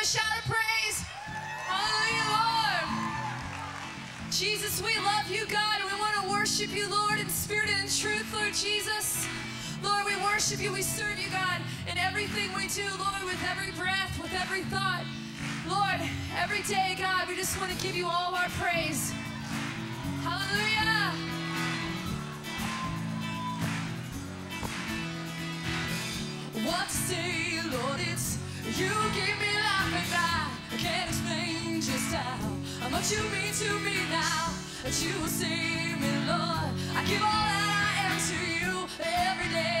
a shout of praise. Hallelujah, Lord. Jesus, we love you, God, and we want to worship you, Lord, in spirit and in truth, Lord Jesus. Lord, we worship you, we serve you, God, in everything we do, Lord, with every breath, with every thought. Lord, every day, God, we just want to give you all our praise. Hallelujah. What to Lord, it's you give me life. I can't explain just how, how much you mean to me now. That you will save me, Lord. I give all that I am to you every day.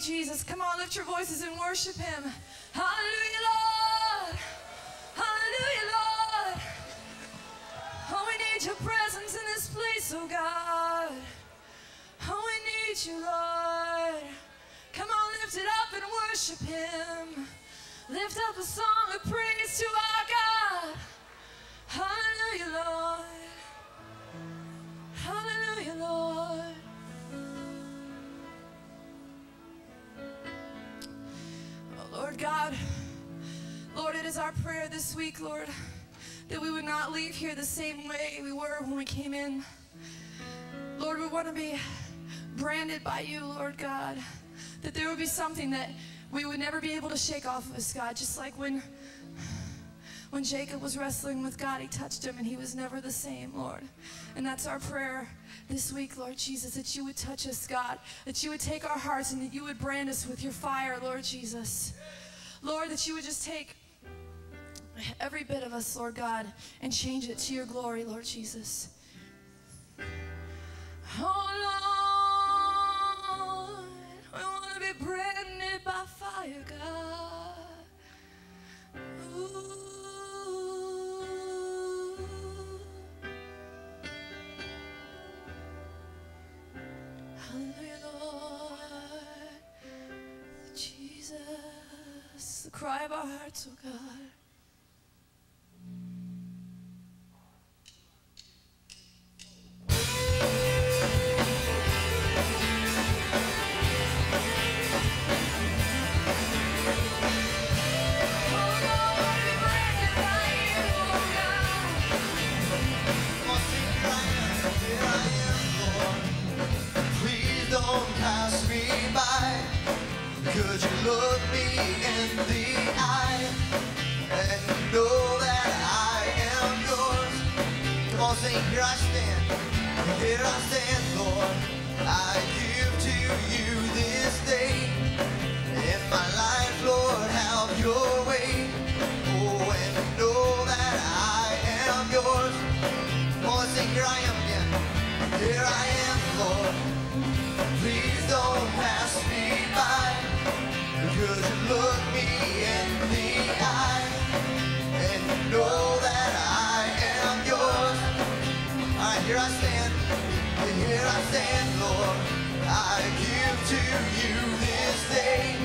Jesus. Branded by you, Lord God, that there would be something that we would never be able to shake off of us, God, just like when when Jacob was wrestling with God, he touched him and he was never the same, Lord. And that's our prayer this week, Lord Jesus, that you would touch us, God, that you would take our hearts and that you would brand us with your fire, Lord Jesus. Lord, that you would just take every bit of us, Lord God, and change it to your glory, Lord Jesus. Oh, Lord, branded by fire, God. Ooh. Hallelujah, Lord. Jesus, the cry of our hearts, oh God. Oh, You look me in the eye and know that I am yours? Come on, sing, here I stand, here I stand, Lord. I give to you this day. In my life, Lord, your way. Oh, and know that I am yours. Come on, sing, here I am here I stand. Here I stand, Lord. I give to you this day.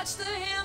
touch the hill.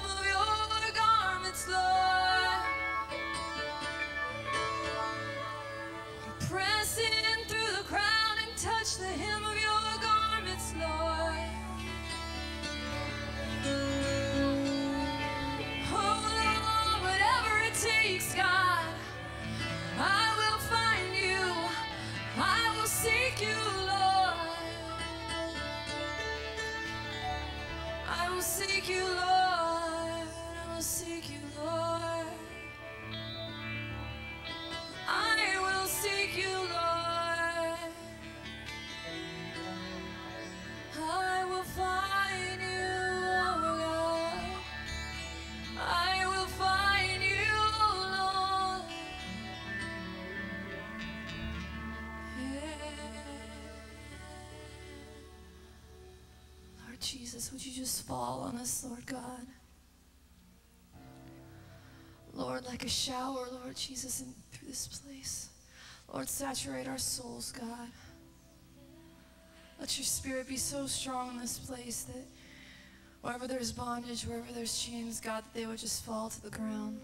just fall on us, Lord God. Lord, like a shower, Lord Jesus, in through this place. Lord, saturate our souls, God. Let your spirit be so strong in this place that wherever there's bondage, wherever there's chains, God, that they would just fall to the ground.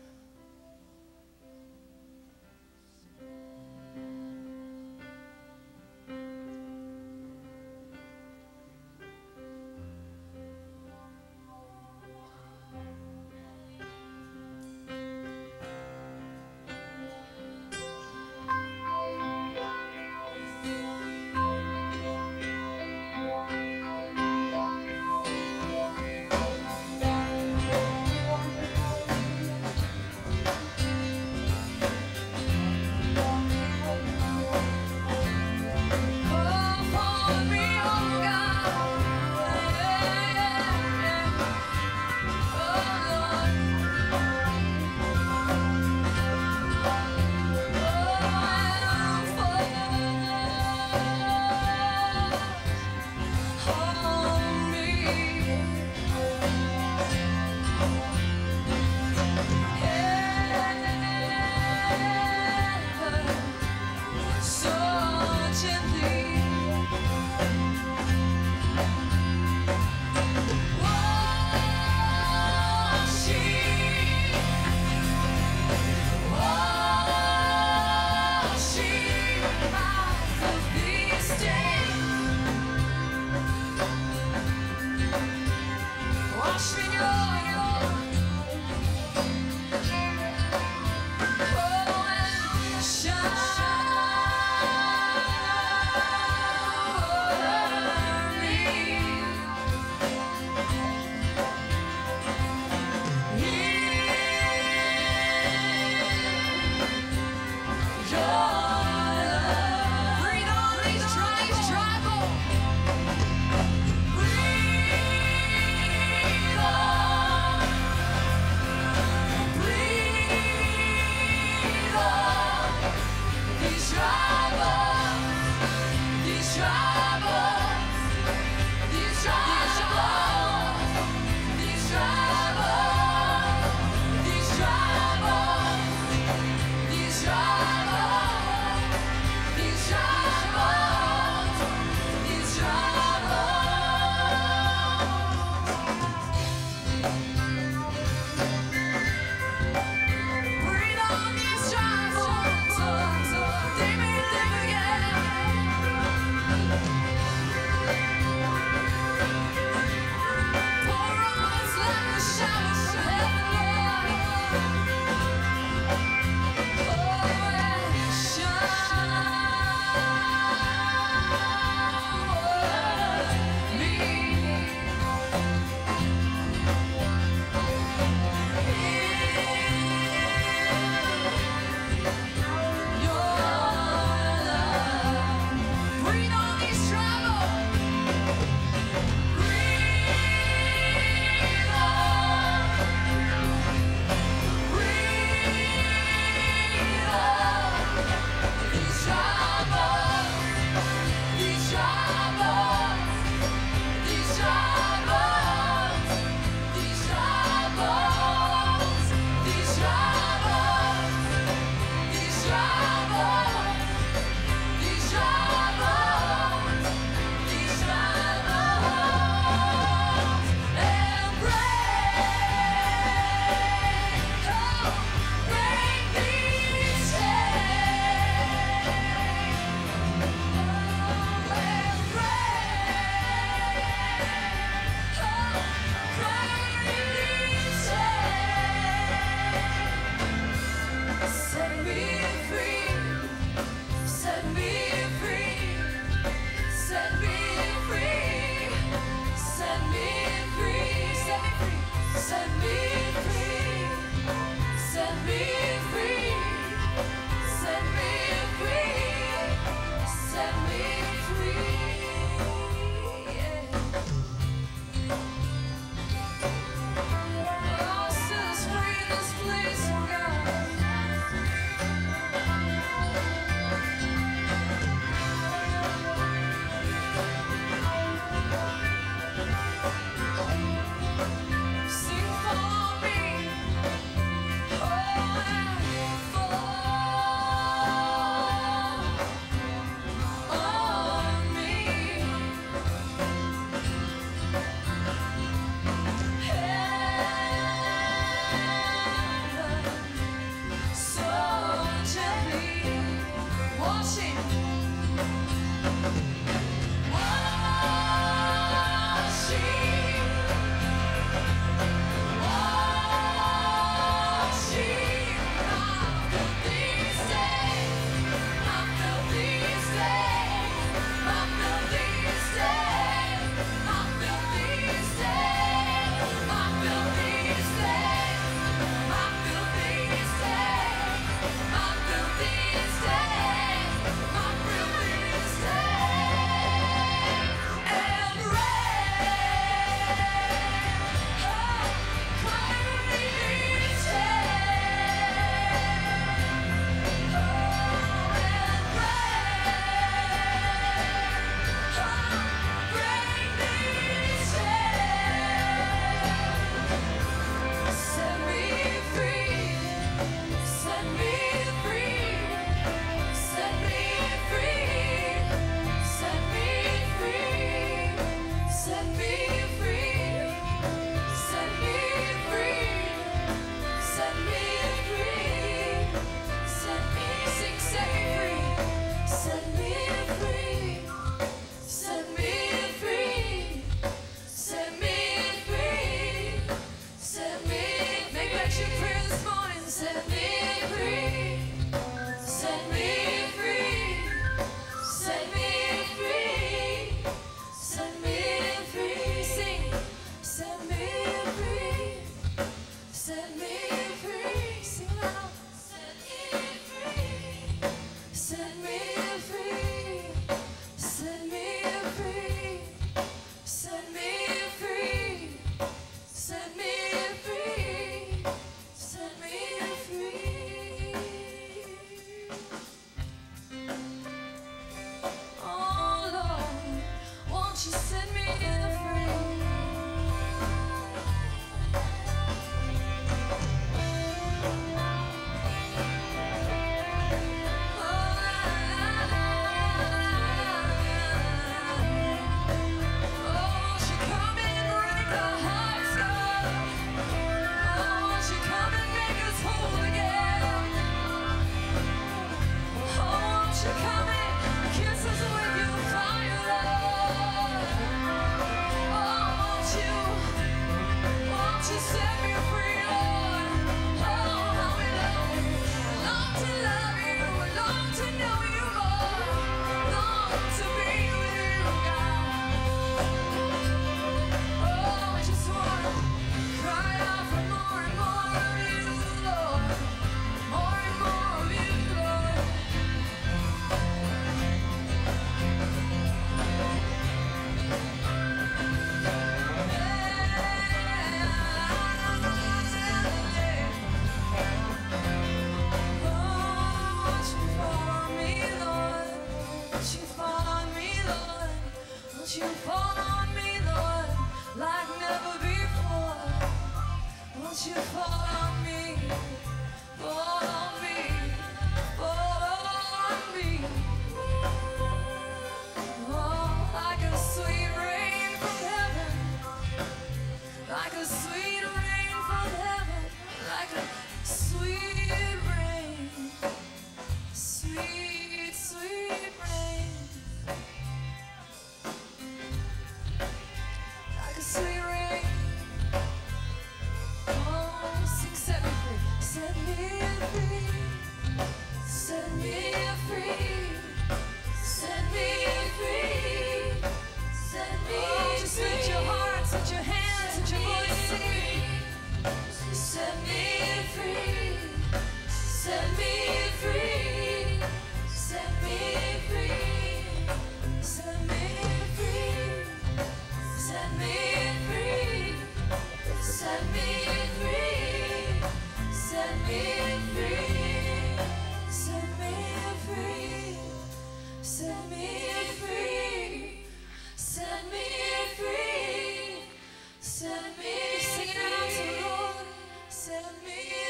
me.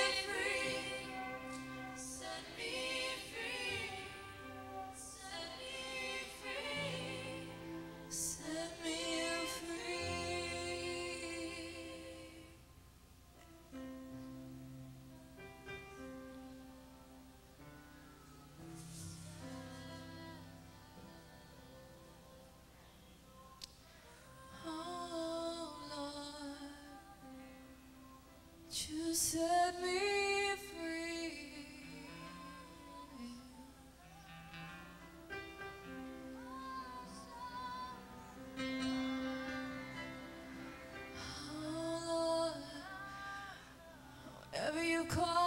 you call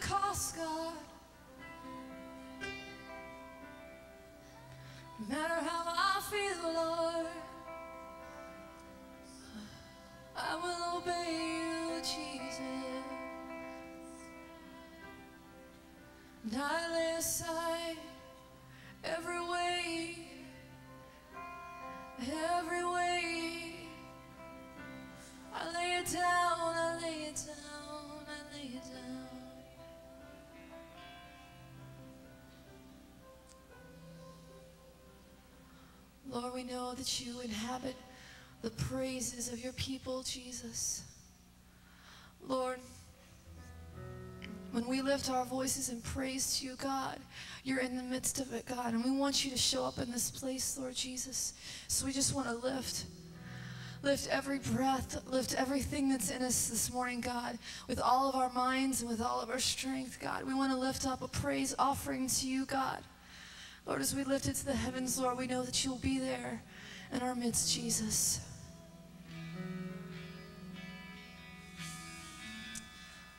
Costco. we know that you inhabit the praises of your people, Jesus. Lord, when we lift our voices in praise to you, God, you're in the midst of it, God. And we want you to show up in this place, Lord Jesus. So we just want to lift. Lift every breath, lift everything that's in us this morning, God, with all of our minds and with all of our strength, God. We want to lift up a praise offering to you, God. Lord, as we lift it to the heavens, Lord, we know that you'll be there in our midst, Jesus.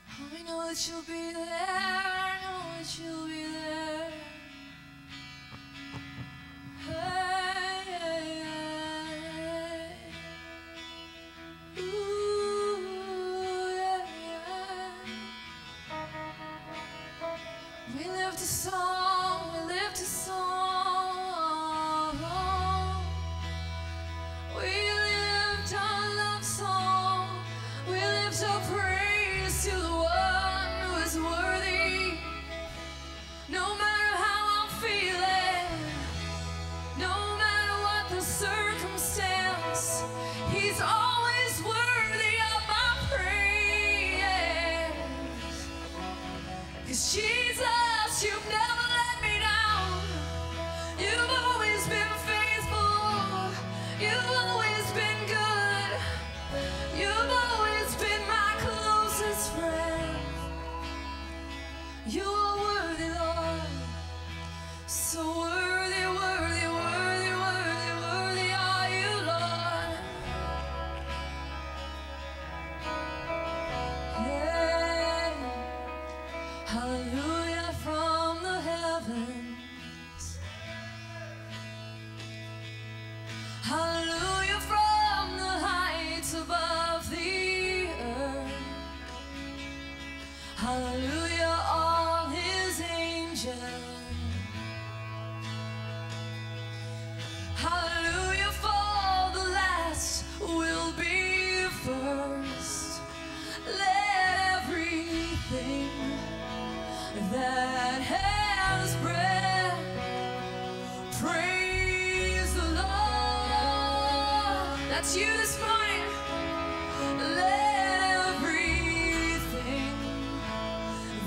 Oh, I know that you'll be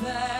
that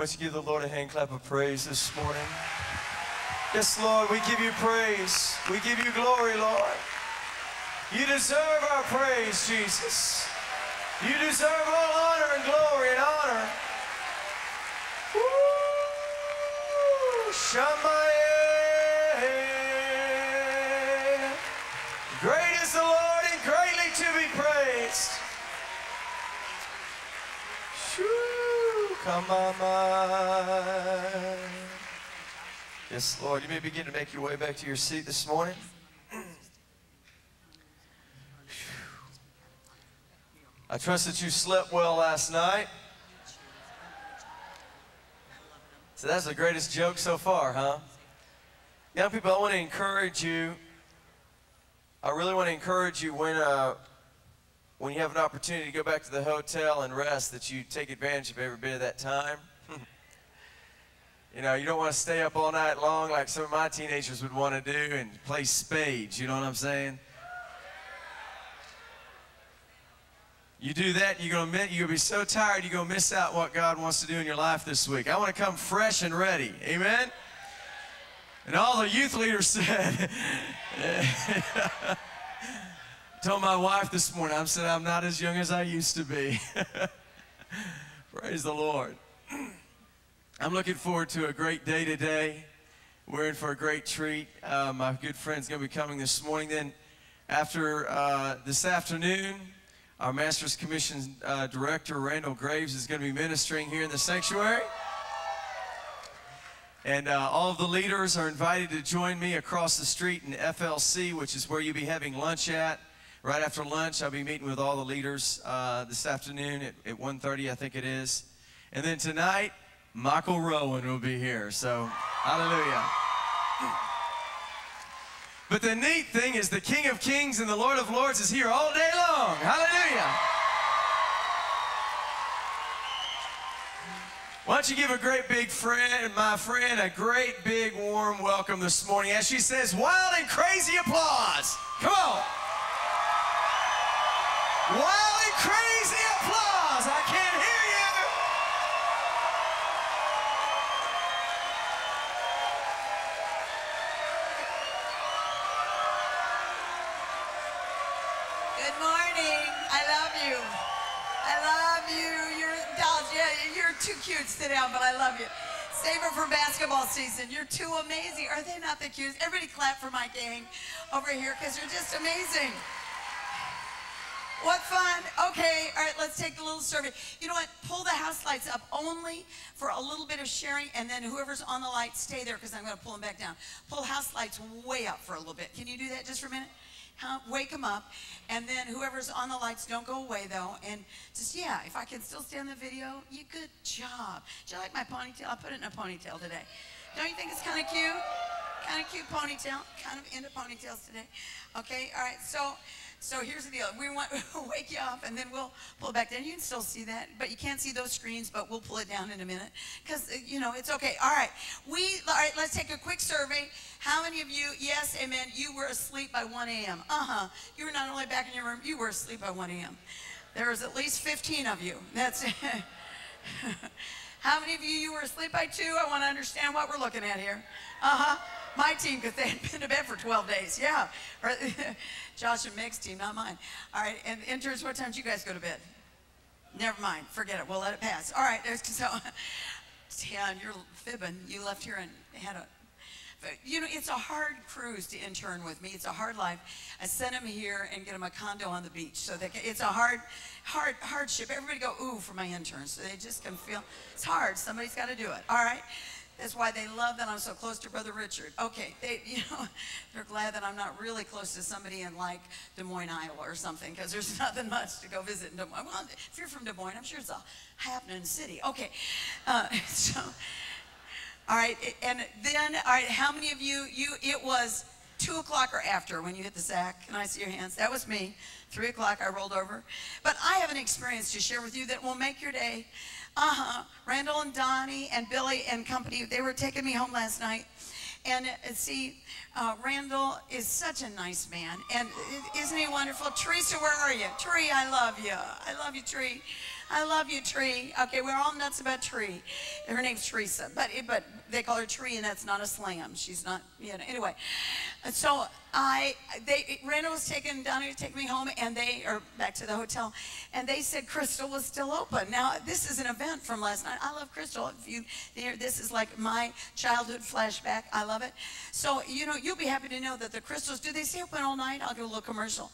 Why don't you give the Lord a hand clap of praise this morning? Yes, Lord, we give you praise. We give you glory, Lord. You deserve our praise, Jesus. You deserve all honor and glory and honor. Woo! Shamaye. My. Yes, Lord, you may begin to make your way back to your seat this morning. I trust that you slept well last night. So that's the greatest joke so far, huh? Young people, I want to encourage you. I really want to encourage you when, uh, when you have an opportunity to go back to the hotel and rest, that you take advantage of every bit of that time. you know, you don't want to stay up all night long like some of my teenagers would want to do and play spades. You know what I'm saying? You do that, you're gonna you're gonna be so tired, you're gonna miss out what God wants to do in your life this week. I want to come fresh and ready. Amen. And all the youth leaders said, told my wife this morning, I said, I'm not as young as I used to be. Praise the Lord. I'm looking forward to a great day today. We're in for a great treat. Uh, my good friend's going to be coming this morning. Then, after uh, this afternoon, our Master's Commission uh, Director, Randall Graves, is going to be ministering here in the sanctuary. And uh, all of the leaders are invited to join me across the street in FLC, which is where you'll be having lunch at. Right after lunch, I'll be meeting with all the leaders uh, this afternoon at, at 1.30, I think it is. And then tonight, Michael Rowan will be here. So, hallelujah. But the neat thing is the King of Kings and the Lord of Lords is here all day long. Hallelujah. Why don't you give a great big friend, my friend, a great big warm welcome this morning as she says, wild and crazy applause. Come on. Wildly crazy applause. I can't hear you. Good morning. I love you. I love you. You're dolls. Yeah, you're too cute. To sit down, but I love you. Save it for basketball season. You're too amazing. Are they not the cutest? Everybody clap for my gang over here because you're just amazing. What fun. Okay, all right, let's take a little survey. You know what? Pull the house lights up only for a little bit of sharing, and then whoever's on the light, stay there because I'm going to pull them back down. Pull house lights way up for a little bit. Can you do that just for a minute? Huh? Wake them up, and then whoever's on the lights, don't go away though. And just, yeah, if I can still stay on the video, you good job. Do you like my ponytail? I put it in a ponytail today. Don't you think it's kind of cute? Kind of cute ponytail. Kind of into ponytails today. Okay, all right, so. So here's the deal. We want to wake you up and then we'll pull it back down. You can still see that, but you can't see those screens, but we'll pull it down in a minute because, you know, it's okay. All right. We, all right, let's take a quick survey. How many of you, yes, amen, you were asleep by 1 a.m.? Uh-huh. You were not only back in your room, you were asleep by 1 a.m. There was at least 15 of you. That's How many of you, you were asleep by 2? I want to understand what we're looking at here. Uh-huh. My team, because they had been to bed for 12 days. Yeah. Josh and Meg's team, not mine. All right. And interns, what time did you guys go to bed? Never mind. Forget it. We'll let it pass. All right. So, yeah, you're fibbing. You left here and had a you know, it's a hard cruise to intern with me. It's a hard life. I sent him here and get him a condo on the beach. So they it's a hard, hard hardship. Everybody go, ooh, for my interns. So they just can feel, it's hard. Somebody's got to do it. All right? That's why they love that I'm so close to Brother Richard. Okay, they, you know, they're glad that I'm not really close to somebody in like Des Moines, Iowa or something, because there's nothing much to go visit in Des Moines. Well, if you're from Des Moines, I'm sure it's a happening city. Okay, uh, so, all right, and then, all right, how many of you, you, it was two o'clock or after when you hit the sack? Can I see your hands? That was me. Three o'clock, I rolled over. But I have an experience to share with you that will make your day. Uh-huh. Randall and Donnie and Billy and company, they were taking me home last night. And uh, see, uh, Randall is such a nice man. And isn't he wonderful? Teresa, where are you? Tree, I love you. I love you, Tree. I love you, Tree. Okay, we're all nuts about Tree. Her name's Teresa, but but they call her Tree, and that's not a slam. She's not, you know. Anyway, so I they Randall was taking Donnie to take me home, and they are back to the hotel, and they said Krystal was still open. Now this is an event from last night. I love Krystal. If you, hear this is like my childhood flashback. I love it. So you know, you'll be happy to know that the Krystals. Do they stay open all night? I'll do a little commercial.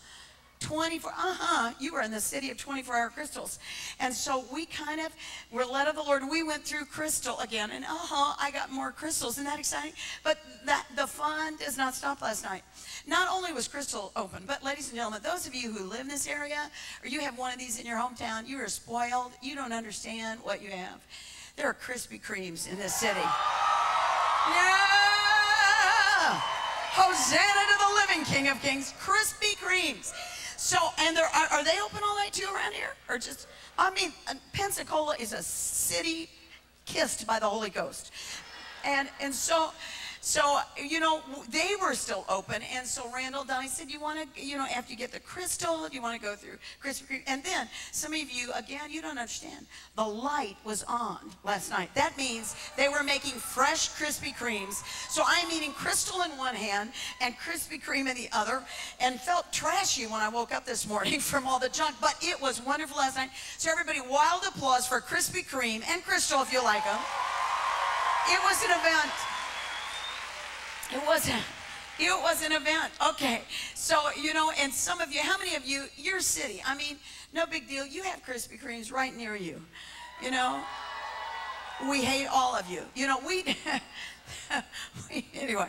24, uh-huh, you were in the city of 24-hour Krystals. And so we kind of were led of the Lord. We went through Krystal again, and uh-huh, I got more Krystals. Isn't that exciting? But that the fun does not stop last night. Not only was Krystal open, but ladies and gentlemen, those of you who live in this area, or you have one of these in your hometown, you are spoiled. You don't understand what you have. There are Krispy Kremes in this city. Yeah! Hosanna to the living King of Kings, Krispy Kremes. So, and there are, are they open all night too around here? Or just, I mean, uh, Pensacola is a city kissed by the Holy Ghost. And, and so, so, you know, they were still open. And so Randall Donnie said, you want to, you know, after you get the Krystal, you want to go through Krispy Kreme. And then some of you, again, you don't understand. The light was on last night. That means they were making fresh Krispy Kremes. So I'm eating Krystal in one hand and Krispy Kreme in the other and felt trashy when I woke up this morning from all the junk. But it was wonderful last night. So everybody, wild applause for Krispy Kreme and Krystal if you like them. It was an event. It wasn't. It was an event. Okay. So, you know, and some of you, how many of you, your city, I mean, no big deal. You have Krispy Kremes right near you. You know, we hate all of you. You know, we, we anyway,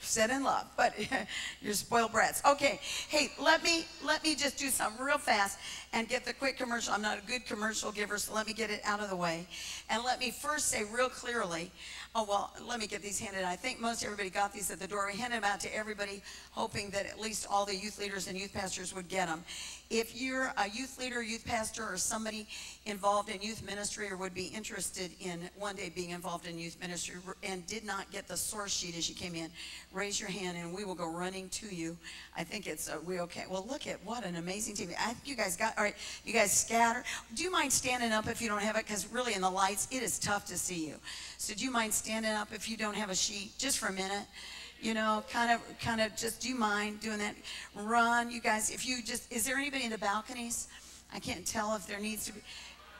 said in love, but you're spoiled brats. Okay. Hey, let me, let me just do something real fast and get the quick commercial. I'm not a good commercial giver, so let me get it out of the way. And let me first say real clearly, Oh, well, let me get these handed. I think most everybody got these at the door. We handed them out to everybody, hoping that at least all the youth leaders and youth pastors would get them. If you're a youth leader, youth pastor, or somebody involved in youth ministry or would be interested in one day being involved in youth ministry and did not get the source sheet as you came in, raise your hand and we will go running to you. I think it's, uh, we okay? Well, look at what an amazing team. I think you guys got, all right, you guys scatter. Do you mind standing up if you don't have it? Because really in the lights, it is tough to see you. So do you mind standing up if you don't have a sheet just for a minute? You know, kind of, kind of just, do you mind doing that? Run, you guys, if you just, is there anybody in the balconies? I can't tell if there needs to be,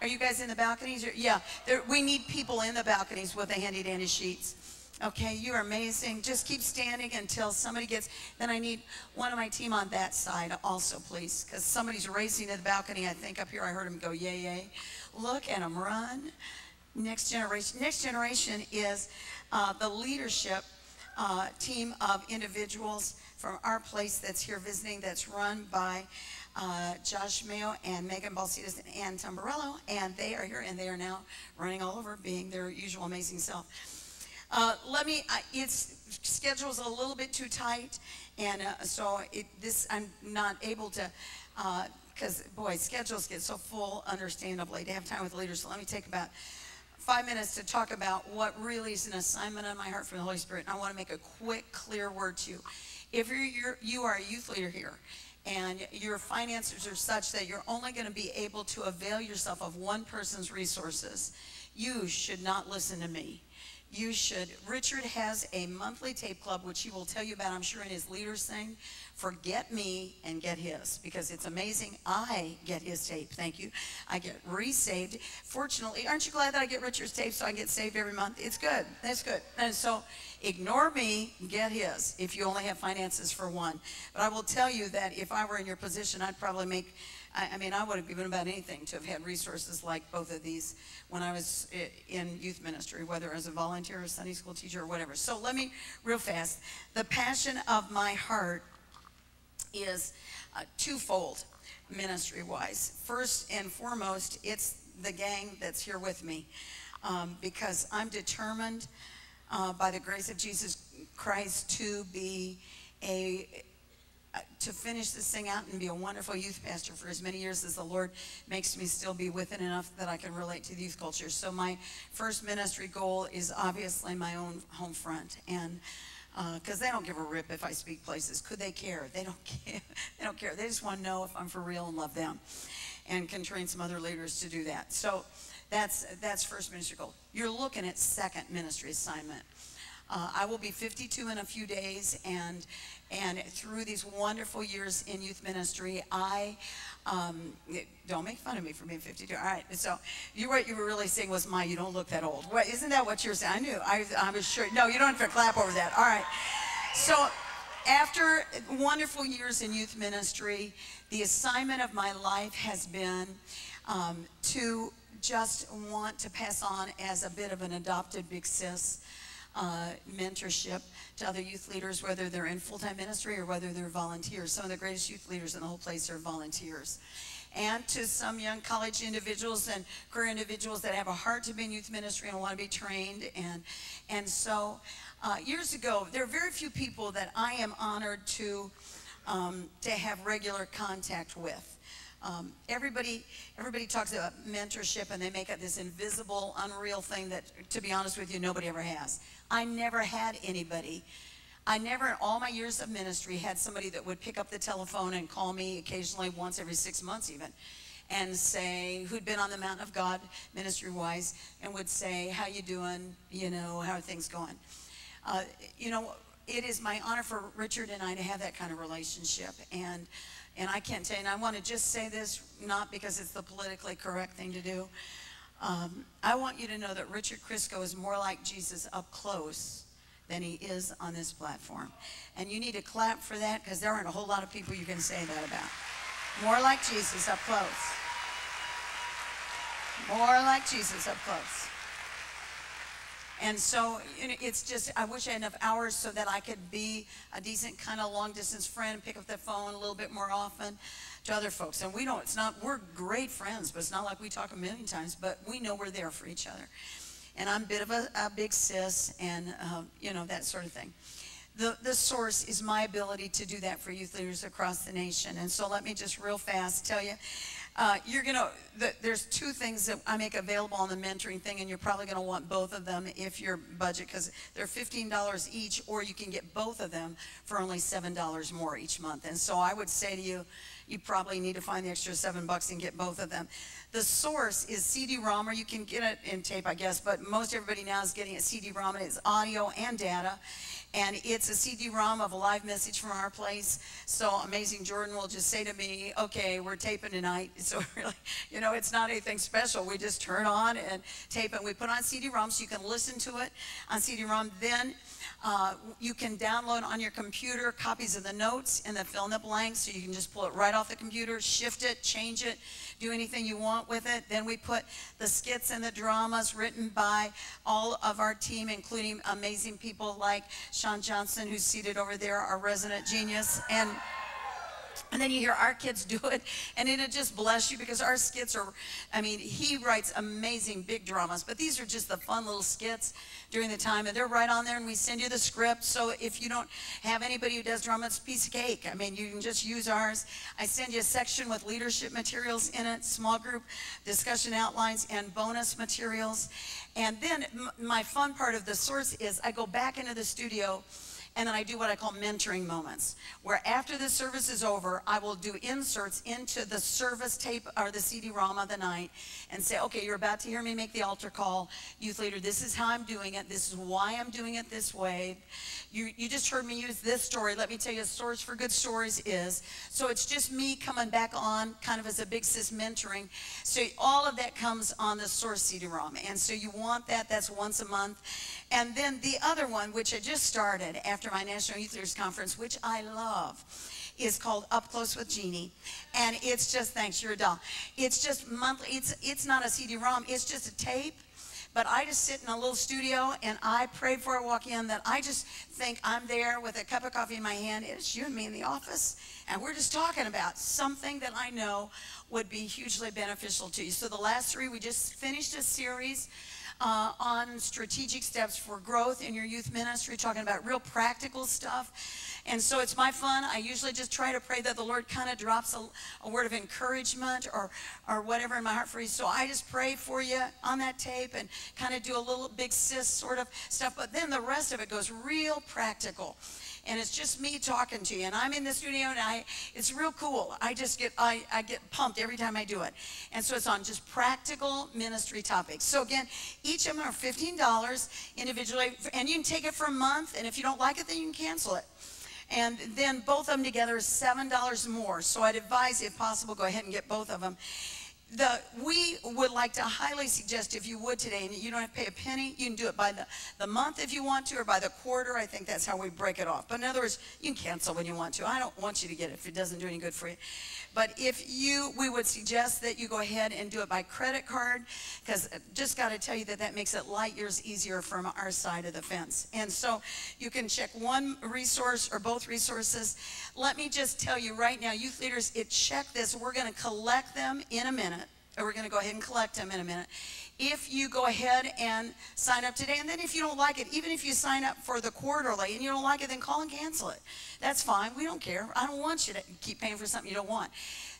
are you guys in the balconies? Or, yeah, there, we need people in the balconies with the handy dandy sheets. Okay, you're amazing. Just keep standing until somebody gets, then I need one of my team on that side also, please, because somebody's racing to the balcony. I think up here I heard him go, yay, yay. Look at him run. Next generation. Next generation is uh, the leadership uh, team of individuals from our place that's here visiting that's run by uh, Josh Mayo and Megan Balsitas and Ann Tamburello, and they are here and they are now running all over, being their usual amazing self. Uh, let me, uh, its schedule's a little bit too tight, and uh, so it, this, I'm not able to, because boy, schedules get so full, understandably, to have time with leaders. So let me take about five minutes to talk about what really is an assignment on my heart from the Holy Spirit. And I want to make a quick, clear word to you. If you're, you're you are a youth leader here, and your finances are such that you're only going to be able to avail yourself of one person's resources, you should not listen to me you should. Richard has a monthly tape club, which he will tell you about, I'm sure, in his leaders thing. Forget me and get his because it's amazing. I get his tape. Thank you. I get resaved. Fortunately, aren't you glad that I get Richard's tape so I get saved every month? It's good. That's good. And so ignore me, get his if you only have finances for one. But I will tell you that if I were in your position, I'd probably make I, mean, I would have given about anything to have had resources like both of these when I was eh, in youth ministry, whether as a volunteer, a Sunday school teacher, or whatever. So let me, real fast, the passion of my heart is uh, twofold ministry wise. First and foremost, it's the gang that's here with me um, because I'm determined uh, by the grace of Jesus Christ to be a to finish this thing out and be a wonderful youth pastor for as many years as the Lord makes me still be with it enough that I can relate to the youth culture. So my first ministry goal is obviously my own home front and because uh, they don't give a rip if I speak places. Could they care? They don't care. they don't care. They just want to know if I'm for real and love them, and can train some other leaders to do that. So that's that's first ministry goal. You're looking at second ministry assignment. Uh, I will be 52 in a few days, and and through these wonderful years in youth ministry, I um, don't make fun of me for being 52. All right, so you what you were really saying was, "My, you don't look that old." What isn't that what you're saying? I knew. I, I was sure. No, you don't have to clap over that. All right. So after wonderful years in youth ministry, the assignment of my life has been um, to just want to pass on as a bit of an adopted big sis uh, mentorship to other youth leaders, whether they're in full-time ministry or whether they're volunteers. Some of the greatest youth leaders in the whole place are volunteers. And to some young college individuals and career individuals that have a heart to be in youth ministry and want to be trained. And, and so uh, years ago, there are very few people that I am honored to, um, to have regular contact with. Um, everybody, everybody talks about mentorship and they make it this invisible, unreal thing that, to be honest with you, nobody ever has. I never had anybody. I never, in all my years of ministry, had somebody that would pick up the telephone and call me occasionally once every six months even and say who'd been on the mountain of god ministry wise and would say how you doing you know how are things going uh, you know it is my honor for richard and i to have that kind of relationship and and i can't tell you and i want to just say this not because it's the politically correct thing to do um, I want you to know that Richard Crisco is more like Jesus up close than he is on this platform. And you need to clap for that because there aren't a whole lot of people you can say that about. More like Jesus up close. More like Jesus up close. And so you know, it's just, I wish I had enough hours so that I could be a decent kind of long distance friend, pick up the phone a little bit more often to other folks. And we don't, it's not, we're great friends, but it's not like we talk a million times, but we know we're there for each other. And I'm a bit of a, a big sis and, uh, you know, that sort of thing. The, the source is my ability to do that for youth leaders across the nation. And so let me just real fast tell you, uh, you're gonna. The, there's two things that I make available on the mentoring thing, and you're probably gonna want both of them if your budget, because they're fifteen dollars each, or you can get both of them for only seven dollars more each month. And so I would say to you, you probably need to find the extra seven bucks and get both of them. The source is CD-ROM, or you can get it in tape, I guess, but most everybody now is getting a CD-ROM, and it's audio and data. And it's a CD-ROM of a live message from our place. So Amazing Jordan will just say to me, okay, we're taping tonight. So really, you know, it's not anything special. We just turn on and tape it. And we put on CD-ROM so you can listen to it on CD-ROM. Then uh, you can download on your computer copies of the notes and the fill in the blanks. So you can just pull it right off the computer, shift it, change it, do anything you want with it. Then we put the skits and the dramas written by all of our team, including amazing people like Sean Johnson, who's seated over there, our resident genius. And and then you hear our kids do it, and it'll just bless you because our skits are, I mean, he writes amazing big dramas, but these are just the fun little skits during the time, and they're right on there, and we send you the script. So if you don't have anybody who does drama, it's a piece of cake. I mean, you can just use ours. I send you a section with leadership materials in it, small group discussion outlines, and bonus materials. And then my fun part of the source is I go back into the studio and then I do what I call mentoring moments, where after the service is over, I will do inserts into the service tape or the CD-ROM of the night and say, okay, you're about to hear me make the altar call. Youth leader, this is how I'm doing it. This is why I'm doing it this way. You, you just heard me use this story. Let me tell you, a source for good stories is. So it's just me coming back on kind of as a big sis mentoring. So all of that comes on the source CD-ROM. And so you want that, that's once a month. And then the other one, which I just started after my National Youth Leaders Conference, which I love, is called Up Close with Jeannie. And it's just, thanks, you're a doll. It's just monthly, it's, it's not a CD-ROM, it's just a tape. But I just sit in a little studio and I pray before I walk in that I just think I'm there with a cup of coffee in my hand. It's you and me in the office. And we're just talking about something that I know would be hugely beneficial to you. So the last three, we just finished a series uh, on strategic steps for growth in your youth ministry, talking about real practical stuff. And so it's my fun. I usually just try to pray that the Lord kind of drops a, a word of encouragement or, or whatever in my heart for you. So I just pray for you on that tape and kind of do a little big sis sort of stuff. But then the rest of it goes real practical and it's just me talking to you and i'm in the studio and i it's real cool i just get I, I get pumped every time i do it and so it's on just practical ministry topics so again each of them are $15 individually and you can take it for a month and if you don't like it then you can cancel it and then both of them together is $7 more. So I'd advise, if possible, go ahead and get both of them. The, we would like to highly suggest if you would today, and you don't have to pay a penny, you can do it by the, the month if you want to, or by the quarter. I think that's how we break it off. But in other words, you can cancel when you want to. I don't want you to get it if it doesn't do any good for you. But if you, we would suggest that you go ahead and do it by credit card, because uh, just got to tell you that that makes it light years easier from our side of the fence. And so you can check one resource or both resources. Let me just tell you right now, youth leaders, it check this. We're going to collect them in a minute. Or we're going to go ahead and collect them in a minute. If you go ahead and sign up today, and then if you don't like it, even if you sign up for the quarterly and you don't like it, then call and cancel it. That's fine. We don't care. I don't want you to keep paying for something you don't want.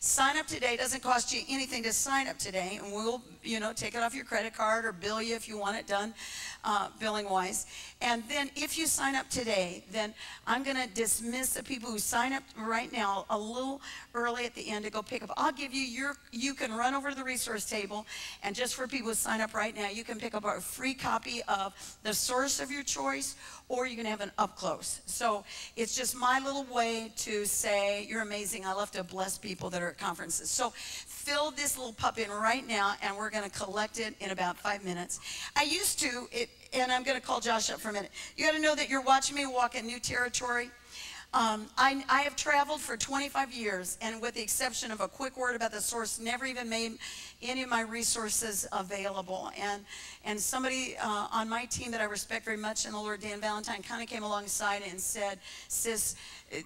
Sign up today. Doesn't cost you anything to sign up today, and we'll, you know, take it off your credit card or bill you if you want it done, uh, billing wise. And then if you sign up today, then I'm going to dismiss the people who sign up right now a little early at the end to go pick up. I'll give you your, you can run over to the resource table, and just for people who sign up right now, you can pick up a free copy of the source of your choice or you can have an up close. So it's just my little way to say, You're amazing. I love to bless people that are at conferences. So fill this little pup in right now, and we're going to collect it in about five minutes. I used to, it, and I'm going to call Josh up for a minute. You got to know that you're watching me walk in new territory. Um, I, I, have traveled for 25 years, and with the exception of a quick word about the source, never even made any of my resources available. And, and somebody uh, on my team that I respect very much in the Lord, Dan Valentine, kind of came alongside and said, Sis,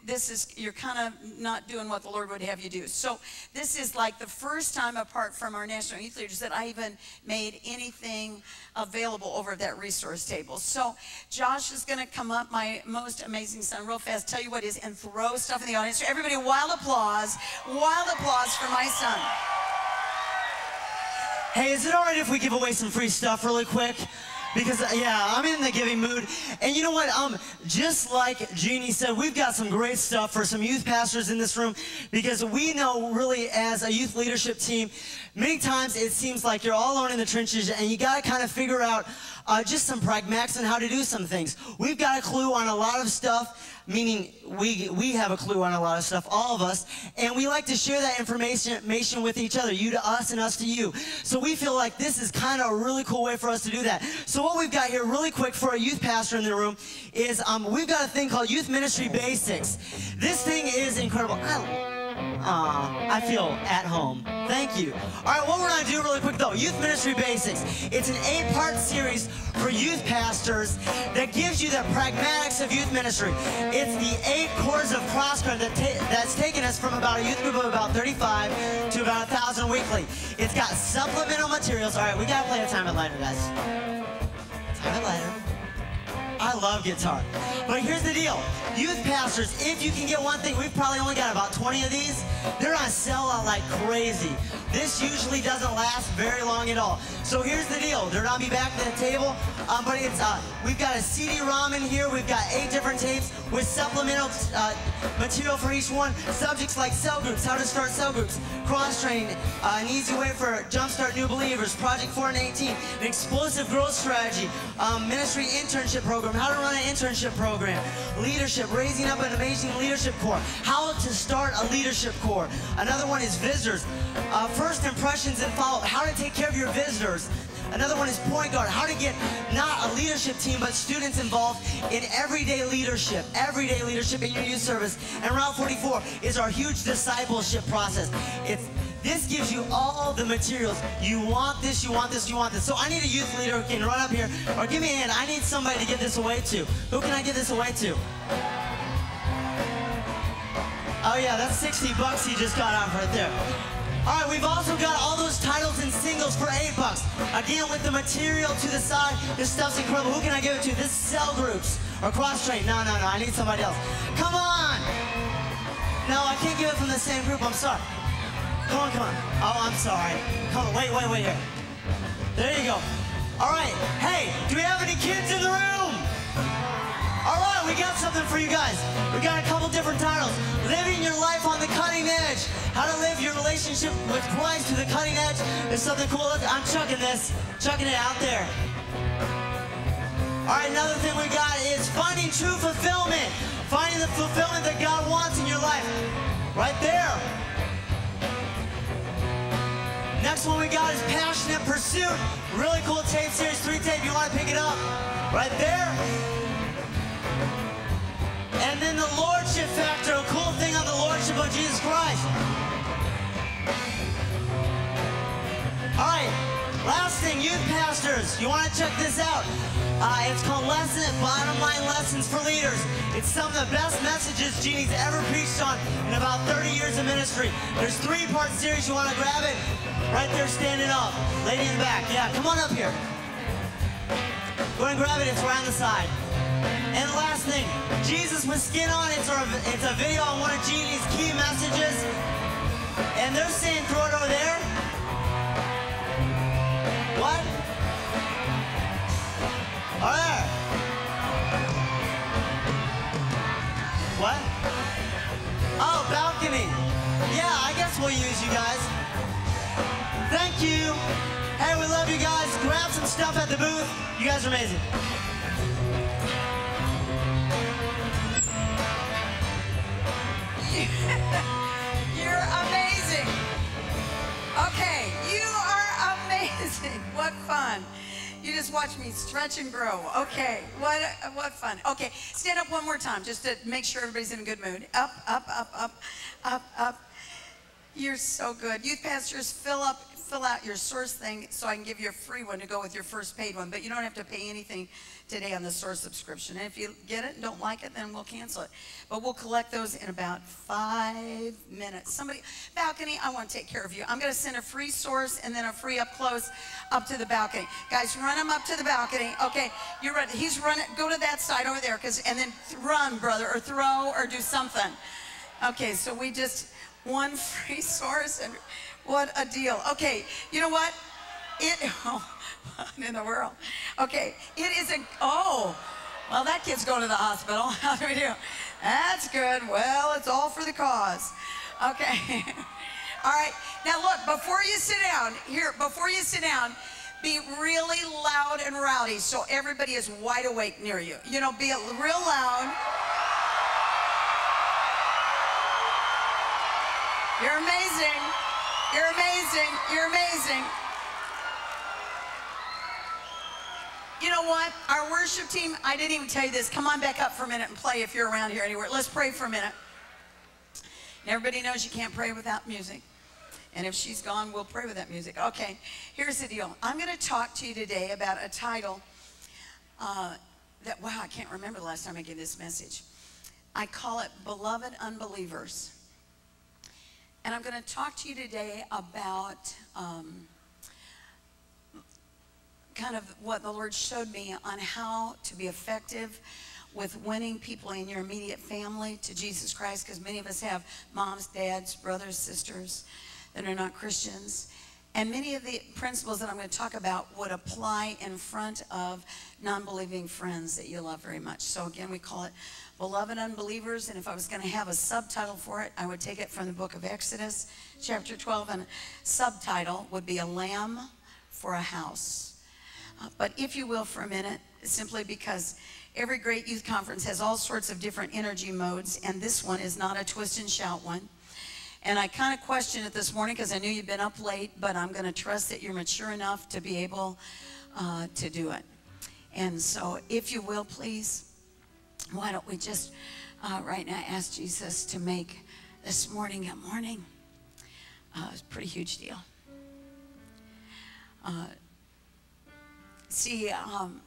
this is, you're kind of not doing what the Lord would have you do. So this is like the first time apart from our national youth leaders that I even made anything available over that resource table. So Josh is going to come up, my most amazing son, real fast, tell you what is, and throw stuff in the audience. Everybody, wild applause, wild applause for my son. Hey, is it all right if we give away some free stuff really quick? Because yeah, I'm in the giving mood. And you know what? Um, just like Jeannie said, we've got some great stuff for some youth pastors in this room because we know really as a youth leadership team, many times it seems like you're all alone in the trenches and you got to kind of figure out uh, just some pragmatics on how to do some things. We've got a clue on a lot of stuff meaning we we have a clue on a lot of stuff, all of us, and we like to share that information, with each other, you to us and us to you. So we feel like this is kind of a really cool way for us to do that. So what we've got here, really quick, for a youth pastor in the room, is um, we've got a thing called Youth Ministry Basics. This thing is incredible. Aw, I feel at home. Thank you. All right, what we're going to do really quick, though, Youth Ministry Basics. It's an eight-part series for youth pastors that gives you the pragmatics of youth ministry. It's the eight cores of crosscurrent that ta- that's taken us from about a youth group of about 35 to about 1,000 weekly. It's got supplemental materials. All right, we got to play a time it lighter, guys. Time it lighter. I love guitar. But here's the deal. Youth pastors, if you can get one thing, we've probably only got about 20 of these. They're on sale like crazy. This usually doesn't last very long at all. So here's the deal. They're not be back at the table, um, but it's uh, we've got a CD-ROM in here. We've got eight different tapes with supplemental uh, material for each one. Subjects like cell groups, how to start cell groups, cross-training, uh, an easy way for jumpstart new believers, Project 4 and 18, an explosive growth strategy, um, ministry internship program, how to run an internship program, leadership, raising up an amazing leadership core, how to start a leadership core. Another one is visitors, uh, first impressions and follow-up, how to take care of your visitors. Another one is point guard, how to get not a leadership team, but students involved in everyday leadership, everyday leadership in your youth service. And Route 44 is our huge discipleship process. It's this gives you all the materials. You want this, you want this, you want this. So I need a youth leader who can run up here or give me a hand. I need somebody to give this away to. Who can I give this away to? Oh yeah, that's 60 bucks he just got off right there. All right, we've also got all those titles and singles for eight bucks. Again, with the material to the side, this stuff's incredible. Who can I give it to? This is cell groups or cross train. No, no, no, I need somebody else. Come on. No, I can't give it from the same group. I'm sorry. Come on, come on. Oh, I'm sorry. Come on, wait, wait, wait here. There you go. All right. Hey, do we have any kids in the room? All right, we got something for you guys. We got a couple different titles. Living your life on the cutting edge. How to live your relationship with Christ to the cutting edge. There's something cool. I'm chucking this, chucking it out there. All right, another thing we got is finding true fulfillment. Finding the fulfillment that God wants in your life. Right there. Next one we got is Passionate Pursuit. Really cool tape series, three tape. You want to pick it up? Right there. And then the Lordship Factor, a cool thing on the Lordship of Jesus Christ. All right, last thing, youth pastors, you want to check this out. Uh, it's called Lesson, Bottom Line Lessons for Leaders. It's some of the best messages Jeannie's ever preached on in about 30 years of ministry. There's three-part series. You want to grab it? Right there, standing up. Lady in the back. Yeah, come on up here. Go ahead and grab it. It's right on the side. And the last thing, Jesus with skin on. It's a, it's a video on one of Jeannie's key messages. And they're saying throw it over there. What? What? Oh, balcony. Yeah, I guess we'll use you guys. Thank you. Hey, we love you guys. Grab some stuff at the booth. You guys are amazing. You're amazing. Okay, you are amazing. What fun. You just watch me stretch and grow. Okay, what what fun. Okay, stand up one more time just to make sure everybody's in a good mood. Up, up, up, up, up, up. You're so good. Youth pastors, fill up, fill out your source thing so I can give you a free one to go with your first paid one. But you don't have to pay anything today on the source subscription. And if you get it and don't like it, then we'll cancel it. But we'll collect those in about five minutes. Somebody, balcony, I want to take care of you. I'm going to send a free source and then a free up close up to the balcony. Guys, run him up to the balcony. Okay, you're right. He's running. Go to that side over there, cause and then run, brother, or throw, or do something. Okay, so we just one free source and what a deal. Okay, you know what? it, oh, in the world? Okay, it is a, oh, well, that kid's going to the hospital. How do we do? That's good. Well, it's all for the cause. Okay. All right. Now, look, before you sit down, here, before you sit down, be really loud and rowdy so everybody is wide awake near you. You know, be real loud. You're amazing. You're amazing. You're amazing. You know what? Our worship team, I didn't even tell you this. Come on back up for a minute and play if you're around here anywhere. Let's pray for a minute. And everybody knows you can't pray without music. And if she's gone, we'll pray without music. Okay, here's the deal. I'm going to talk to you today about a title uh, that, wow, I can't remember the last time I gave this message. I call it Beloved Unbelievers. And I'm going to talk to you today about um, kind of what the Lord showed me on how to be effective with winning people in your immediate family to Jesus Christ, because many of us have moms, dads, brothers, sisters that are not Christians. And many of the principles that I'm going to talk about would apply in front of non believing friends that you love very much. So, again, we call it Beloved Unbelievers. And if I was going to have a subtitle for it, I would take it from the book of Exodus, chapter 12. And subtitle would be A Lamb for a House. Uh, but if you will, for a minute, simply because every great youth conference has all sorts of different energy modes, and this one is not a twist and shout one. And I kind of questioned it this morning because I knew you'd been up late, but I'm going to trust that you're mature enough to be able uh, to do it. And so, if you will, please, why don't we just uh, right now ask Jesus to make this morning a morning? Uh, it's a pretty huge deal. See, um,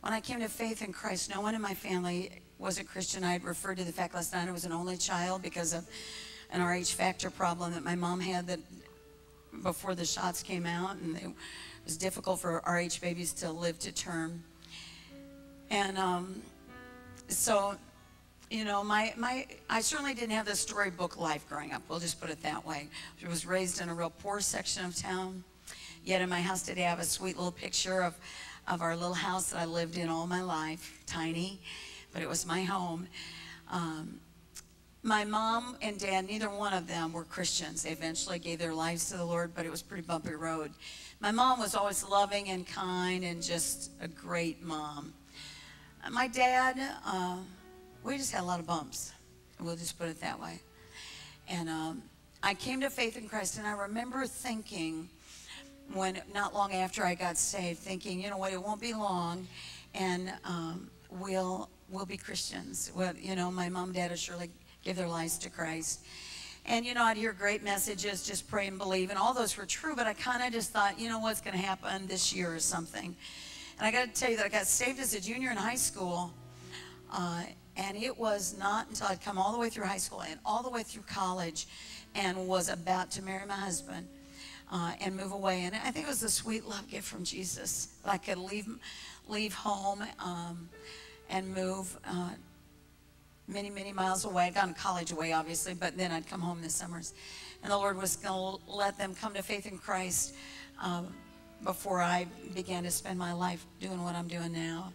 when I came to faith in Christ, no one in my family was a Christian. I had referred to the fact last night I was an only child because of an RH factor problem that my mom had that before the shots came out, and it was difficult for RH babies to live to term. And um, so, you know, my, my, I certainly didn't have the storybook life growing up. We'll just put it that way. I was raised in a real poor section of town. Yet in my house today, I have a sweet little picture of, of our little house that I lived in all my life, tiny, but it was my home. Um, my mom and dad, neither one of them were Christians. They eventually gave their lives to the Lord, but it was pretty bumpy road. My mom was always loving and kind and just a great mom. My dad, uh, we just had a lot of bumps. We'll just put it that way. And um, I came to faith in Christ, and I remember thinking, when not long after I got saved, thinking, you know what, it won't be long, and um, we'll we'll be Christians. Well, you know, my mom, dad will surely give their lives to Christ. And you know, I'd hear great messages, just pray and believe, and all those were true. But I kind of just thought, you know, what's going to happen this year or something. And I got to tell you that I got saved as a junior in high school, uh, and it was not until I'd come all the way through high school and all the way through college, and was about to marry my husband uh, and move away. And I think it was a sweet love gift from Jesus I could leave, leave home um, and move uh, many, many miles away. I'd gone to college away, obviously, but then I'd come home the summers. And the Lord was going to let them come to faith in Christ um, before I began to spend my life doing what I'm doing now.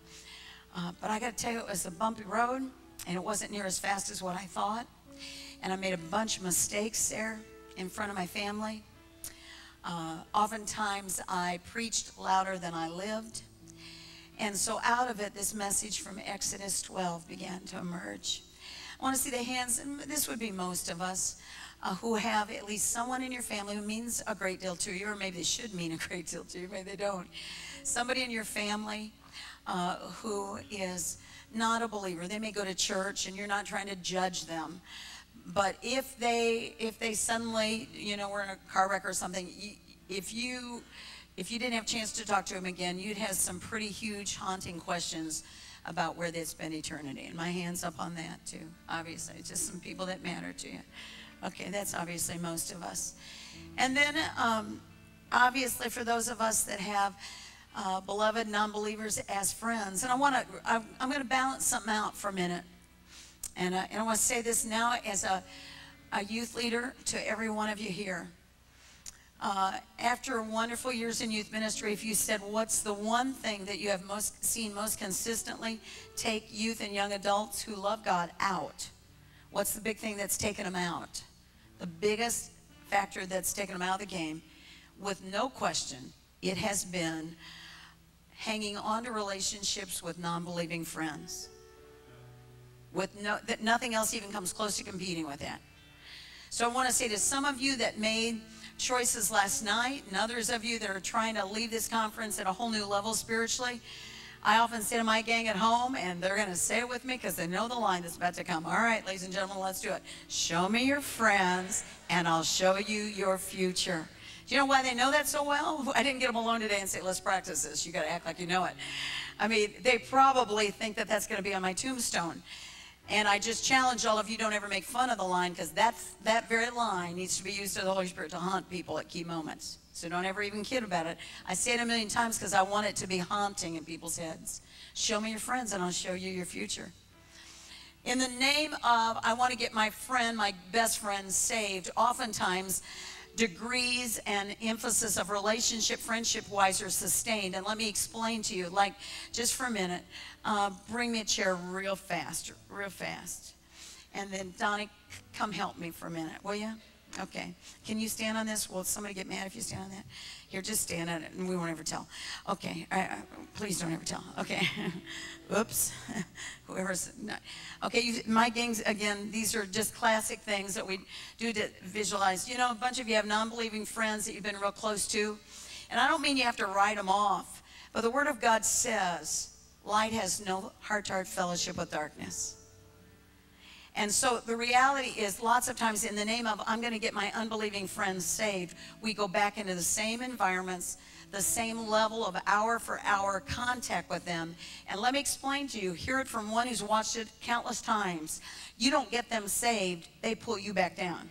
Uh, but I got to tell you, it was a bumpy road, and it wasn't near as fast as what I thought. And I made a bunch of mistakes there in front of my family. Uh, oftentimes, I preached louder than I lived. And so, out of it, this message from Exodus 12 began to emerge. I want to see the hands, and this would be most of us, uh, who have at least someone in your family who means a great deal to you, or maybe they should mean a great deal to you, maybe they don't. Somebody in your family uh, who is not a believer. They may go to church, and you're not trying to judge them. But if they if they suddenly you know were in a car wreck or something, if you if you didn't have a chance to talk to them again, you'd have some pretty huge haunting questions about where they'd spend eternity. And my hand's up on that too. Obviously, just some people that matter to you. Okay, that's obviously most of us. And then, um, obviously, for those of us that have uh, beloved non-believers as friends, and I want to, I'm going to balance something out for a minute. And, and I want to say this now as a, a youth leader to every one of you here. uh, after wonderful years in youth ministry, if you said, What's the one thing that you have most seen most consistently take youth and young adults who love God out? What's the big thing that's taken them out? The biggest factor that's taken them out of the game, with no question, it has been hanging on to relationships with non believing friends. With no, that nothing else even comes close to competing with that. So I want to say to some of you that made choices last night and others of you that are trying to leave this conference at a whole new level spiritually, I often say to my gang at home, and they're going to say it with me because they know the line that's about to come. All right, ladies and gentlemen, let's do it. Show me your friends, and I'll show you your future. Do you know why they know that so well? I didn't get them alone today and say, let's practice this. You got to act like you know it. I mean, they probably think that that's going to be on my tombstone. And I just challenge all of you, don't ever make fun of the line because that that very line needs to be used to the Holy Spirit to haunt people at key moments. So don't ever even kid about it. I say it a million times because I want it to be haunting in people's heads. Show me your friends and I'll show you your future. In the name of, I want to get my friend, my best friend saved, oftentimes degrees and emphasis of relationship, friendship wise are sustained. And let me explain to you, like, just for a minute, uh, bring me a chair real fast, real fast. And then, Donnie, come help me for a minute, will you? Okay. Can you stand on this? Will somebody get mad if you stand on that? Here, just stand on it, and we won't ever tell. Okay. Please don't ever tell. Okay. Oops. Whoever's not. Okay. You, my gangs again. These are just classic things that we do to visualize. You know, a bunch of you have non-believing friends that you've been real close to, and I don't mean you have to write them off, but the Word of God says light has no heart-to-heart fellowship with darkness. And so the reality is, lots of times, in the name of I'm going to get my unbelieving friends saved, we go back into the same environments, the same level of hour for hour contact with them. And let me explain to you hear it from one who's watched it countless times. You don't get them saved, they pull you back down.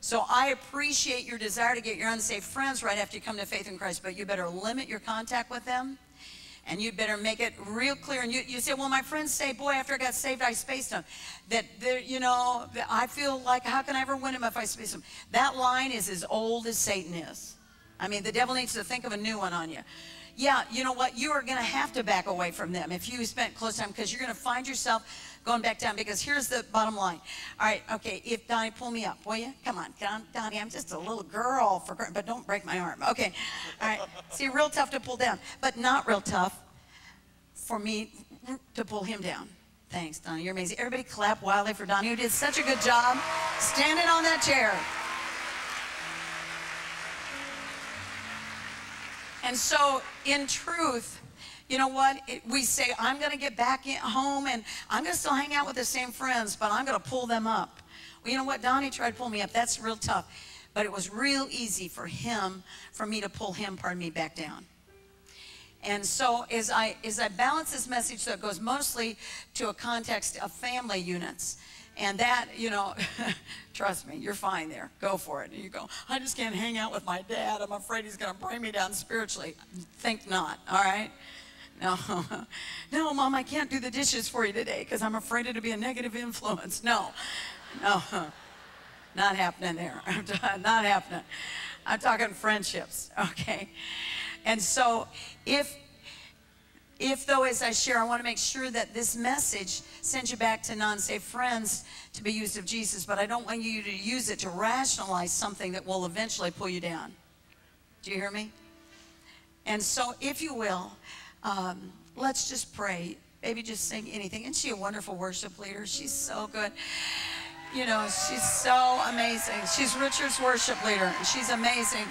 So I appreciate your desire to get your unsaved friends right after you come to faith in Christ, but you better limit your contact with them and you better make it real clear. And you, you say, well, my friends say, boy, after I got saved, I spaced them. That, you know, I feel like, how can I ever win them if I space them? That line is as old as Satan is. I mean, the devil needs to think of a new one on you. Yeah, you know what? You are going to have to back away from them if you spent close time because you're going to find yourself going back down because here's the bottom line. All right, okay, if Donnie, pull me up, will you? Come on, Don, Donnie, I'm just a little girl, for but don't break my arm. Okay, all right. See, real tough to pull down, but not real tough for me to pull him down. Thanks, Donnie, you're amazing. Everybody clap wildly for Donnie, who did such a good job standing on that chair. And so, in truth, you know what? It, we say, I'm going to get back home and I'm going to still hang out with the same friends, but I'm going to pull them up. Well, you know what? Donnie tried to pull me up. That's real tough. But it was real easy for him, for me to pull him, pardon me, back down. And so as I, as I balance this message, so it goes mostly to a context of family units. And that, you know, trust me, you're fine there. Go for it. And you go, I just can't hang out with my dad. I'm afraid he's going to bring me down spiritually. Think not, all right? No, no, mom, I can't do the dishes for you today because I'm afraid it'll be a negative influence. No, no, not happening there. not happening. I'm talking friendships, okay? And so if if though as I share, I want to make sure that this message sends you back to non-safe friends to be used of Jesus, but I don't want you to use it to rationalize something that will eventually pull you down. Do you hear me? And so, if you will, um, let's just pray. Maybe just sing anything. Isn't she a wonderful worship leader? She's so good. You know, she's so amazing. She's Richard's worship leader. And she's amazing.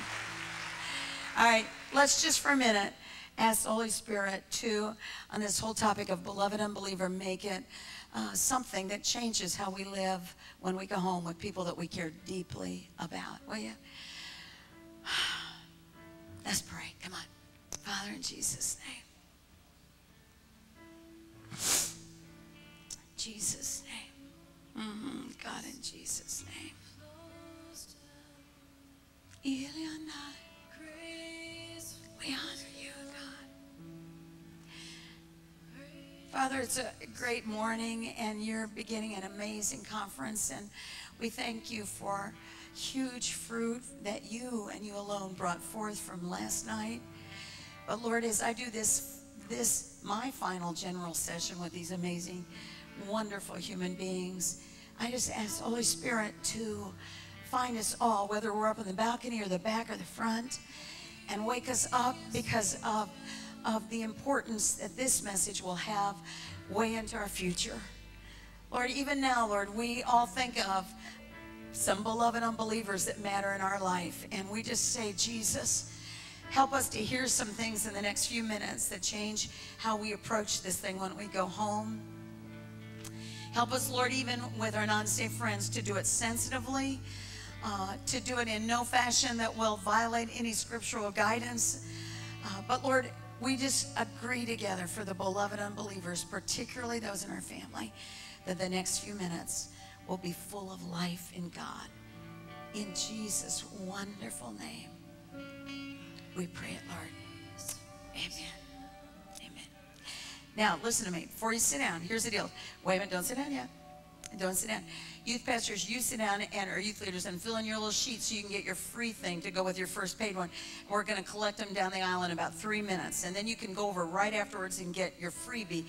All right, let's just for a minute ask the Holy Spirit to, on this whole topic of beloved unbeliever, make it uh, something that changes how we live when we go home with people that we care deeply about. Will you? Let's pray. Come on. Father, in Jesus' name. Jesus' name. Mhm, God, in Jesus' name. We honor you, God. Father, it's a great morning, and you're beginning an amazing conference, and we thank you for huge fruit that you and you alone brought forth from last night. But Lord, as I do this, this my final general session with these amazing, wonderful human beings, I just ask Holy Spirit to find us all, whether we're up in the balcony or the back or the front, and wake us up because of, of the importance that this message will have way into our future. Lord, even now, Lord, we all think of some beloved unbelievers that matter in our life. And we just say, Jesus, help us to hear some things in the next few minutes that change how we approach this thing when we go home. Help us, Lord, even with our non safe friends, to do it sensitively, uh, to do it in no fashion that will violate any scriptural guidance. Uh, but Lord, we just agree together for the beloved unbelievers, particularly those in our family, that the next few minutes will be full of life in God. In Jesus' wonderful name, we pray it, Lord. Amen. Amen. Now, listen to me. Before you sit down, here's the deal. Wait a minute, don't sit down yet. Don't sit down. Youth pastors, you sit down and or youth leaders and fill in your little sheet so you can get your free thing to go with your first paid one. We're going to collect them down the aisle in about three minutes, and then you can go over right afterwards and get your freebie.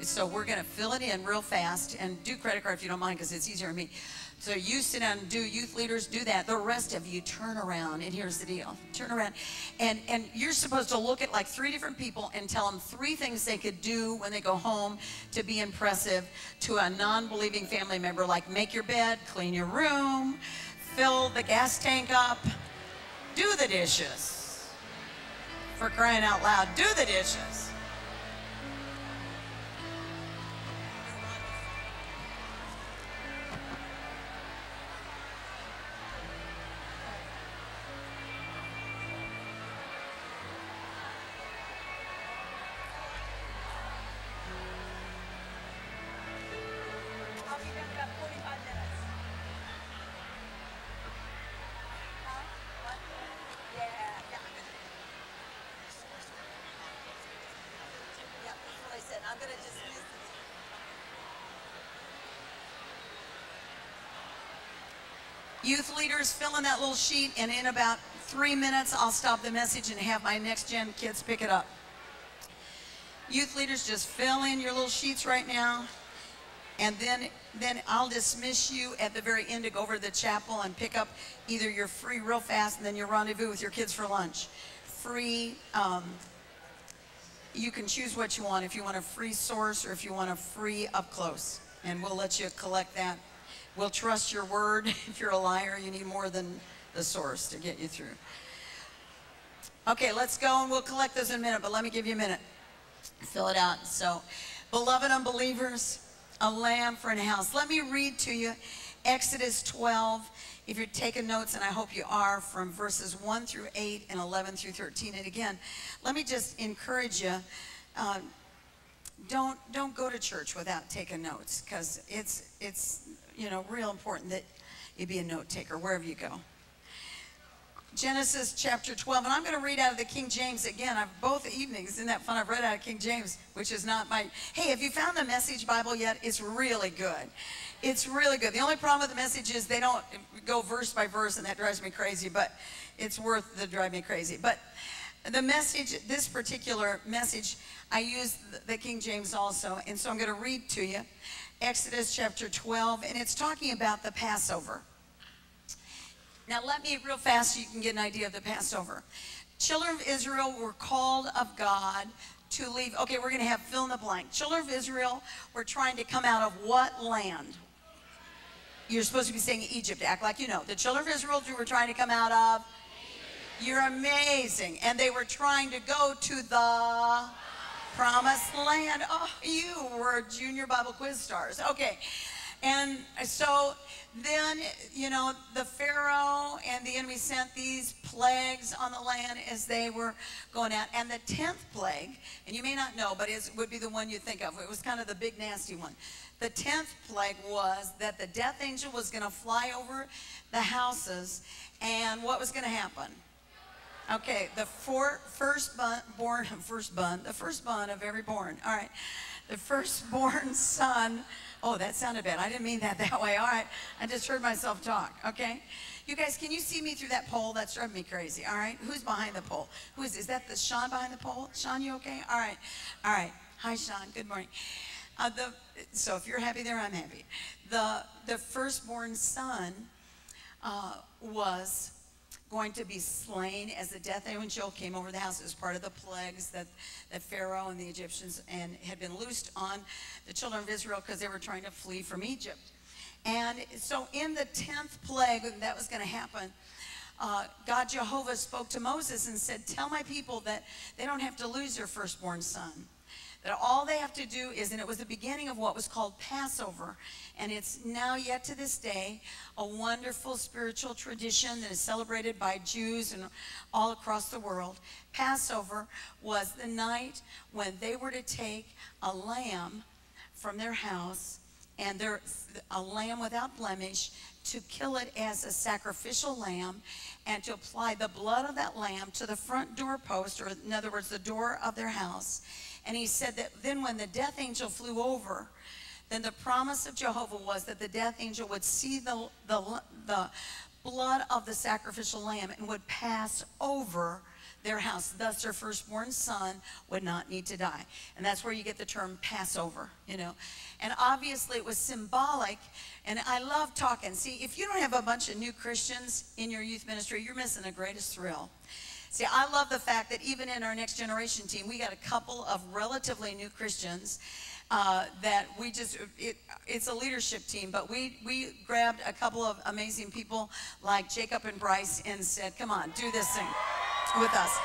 So we're going to fill it in real fast and do credit card if you don't mind because it's easier on me. So you sit down and do youth leaders do that. The rest of you turn around and here's the deal. Turn around and and you're supposed to look at like three different people and tell them three things they could do when they go home to be impressive to a non-believing family member like make your bed, clean your room, fill the gas tank up, do the dishes. For crying out loud, do the dishes. Youth leaders, fill in that little sheet, and in about three minutes, I'll stop the message and have my next gen kids pick it up. Youth leaders, just fill in your little sheets right now. And then, then I'll dismiss you at the very end to go over to the chapel and pick up either your free real fast and then your rendezvous with your kids for lunch. Free, um, you can choose what you want. If you want a free source or if you want a free up close. And we'll let you collect that. We'll trust your word. If you're a liar, you need more than the source to get you through. Okay, let's go and we'll collect those in a minute, but let me give you a minute. Fill it out. So, beloved unbelievers, a lamb for an house. Let me read to you Exodus 12. If you're taking notes, and I hope you are, from verses 1 through 8 and 11 through 13. And again, let me just encourage you. Uh, don't don't go to church without taking notes because it's it's you know real important that you be a note taker wherever you go. Genesis chapter 12, and I'm going to read out of the King James again. I've both evenings. Isn't that fun? I've read out of King James, which is not my. Hey, have you found the Message Bible yet? It's really good. It's really good. The only problem with the message is they don't go verse by verse, and that drives me crazy. But it's worth the drive me crazy. But the message, this particular message, I use the King James also, and so I'm going to read to you Exodus chapter 12, and it's talking about the Passover. Now, let me real fast so you can get an idea of the Passover. Children of Israel were called of God to leave. Okay, we're going to have fill in the blank. Children of Israel were trying to come out of what land? You're supposed to be saying Egypt. Act like you know. The children of Israel were trying to come out of. You're amazing. And they were trying to go to the promised land. Oh, you were junior Bible quiz stars. Okay. And so then, you know, the Pharaoh and the enemy sent these plagues on the land as they were going out. And the 10th plague, and you may not know, but it would be the one you think of. It was kind of the big nasty one. The 10th plague was that the death angel was going to fly over the houses. And what was going to happen? Okay, the four, first born, first born, the firstborn of every born. All right. the firstborn son. Oh, that sounded bad. I didn't mean that that way. All right. I just heard myself talk. Okay. You guys, can you see me through that pole? That's driving me crazy. All right. Who's behind the pole? Who is? Is that the Sean behind the pole? Sean, you okay? All right. All right. Hi, Sean. Good morning. Uh, the, so if you're happy there, I'm happy. The the firstborn son uh, was going to be slain as the death angel came over the house as part of the plagues that, that Pharaoh and the Egyptians and had been loosed on the children of Israel because they were trying to flee from Egypt. And so in the 10th plague, that was going to happen, uh, God Jehovah spoke to Moses and said, Tell my people that they don't have to lose their firstborn son. That all they have to do is, and it was the beginning of what was called Passover, and it's now yet to this day a wonderful spiritual tradition that is celebrated by Jews and all across the world. Passover was the night when they were to take a lamb from their house and a lamb without blemish to kill it as a sacrificial lamb and to apply the blood of that lamb to the front doorpost or in other words the door of their house and he said that then when the death angel flew over then the promise of Jehovah was that the death angel would see the, the, the blood of the sacrificial lamb and would pass over their house. Thus, their firstborn son would not need to die. And that's where you get the term Passover, you know. And obviously, it was symbolic. And I love talking. See, if you don't have a bunch of new Christians in your youth ministry, you're missing the greatest thrill. See, I love the fact that even in our next generation team, we got a couple of relatively new Christians uh, that we just, it, it's a leadership team, but we, we grabbed a couple of amazing people like Jacob and Bryce and said, come on, do this thing with us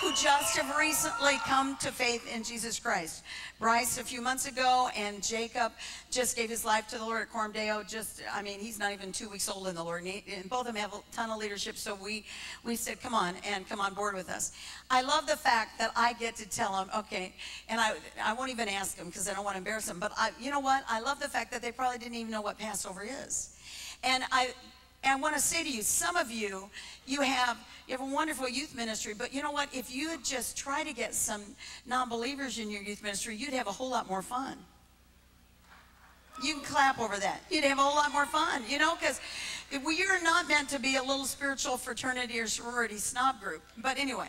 who just have recently come to faith in Jesus Christ. Bryce a few months ago and Jacob just gave his life to the Lord at Coram Just, I mean, he's not even two weeks old in the Lord. And, he, and both of them have a ton of leadership. So we, we said, come on and come on board with us. I love the fact that I get to tell them, okay, and I, I won't even ask them because I don't want to embarrass them. But I, you know what? I love the fact that they probably didn't even know what Passover is. And I, and I want to say to you, some of you, you have you have a wonderful youth ministry, but you know what? If you had just tried to get some non-believers in your youth ministry, you'd have a whole lot more fun. You can clap over that. You'd have a whole lot more fun, you know, because are not meant to be a little spiritual fraternity or sorority snob group. But anyway,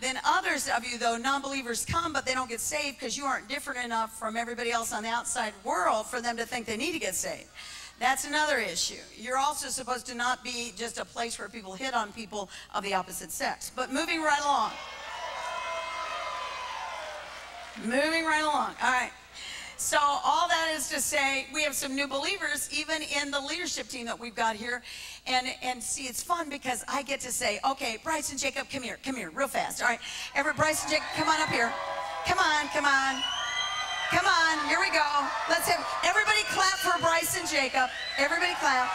then others of you, though, non-believers come, but they don't get saved because you aren't different enough from everybody else on the outside world for them to think they need to get saved. That's another issue. You're also supposed to not be just a place where people hit on people of the opposite sex. But moving right along. Moving right along. All right. So all that is to say, we have some new believers, even in the leadership team that we've got here. And, and see, it's fun because I get to say, okay, Bryce and Jacob, come here, come here, real fast. All right, every Bryce and Jacob, come on up here. Come on, come on. Come on, here we go. Let's have everybody clap for Bryce and Jacob. Everybody clap.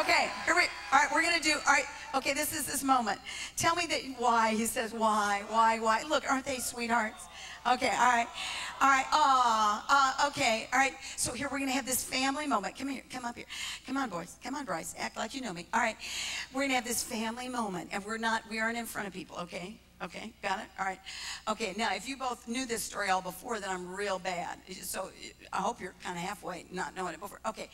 Okay, here we. All right, we're gonna do. All right. Okay, this is this moment. Tell me that why. He says why, why, why. Look, aren't they sweethearts? Okay, all right, all right. Ah, uh, okay, all right. So here we're gonna have this family moment. Come here, come up here. Come on, boys. Come on, Bryce. Act like you know me. All right, we're gonna have this family moment, and we're not. We aren't in front of people. Okay. Okay, got it? All right. Okay, now if you both knew this story all before, then I'm real bad. So I hope you're kind of halfway not knowing it before. Okay,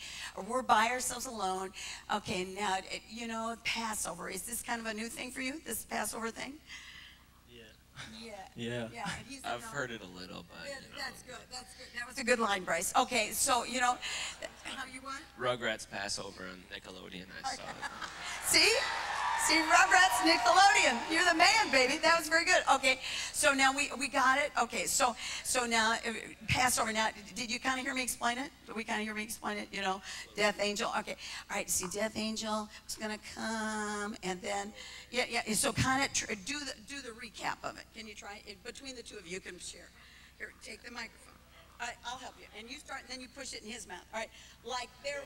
we're by ourselves alone. Okay, now, you know, Passover. Is this kind of a new thing for you, this Passover thing? Yeah. Yeah. Yeah. Yeah, and he's a I've no. heard it a little, but Yeah, you know, That's good, that's good. That was a good line, Bryce. Okay, so, you know, how you what? Rugrats Passover on Nickelodeon. I saw it. See? See, Rugrats, Nickelodeon. You're the man, baby. That was very good. Okay, so now we, we got it. Okay, so so now uh, Passover. Now, did you kind of hear me explain it? Did we kind of hear me explain it? You know, Death Angel. Okay, all right. See, Death Angel was gonna come, and then yeah, yeah. So kind of tr- do the do the recap of it. Can you try it between the two of you? You can share. Here, take the microphone. All right, I'll help you. And you start, and then you push it in his mouth. All right, like there.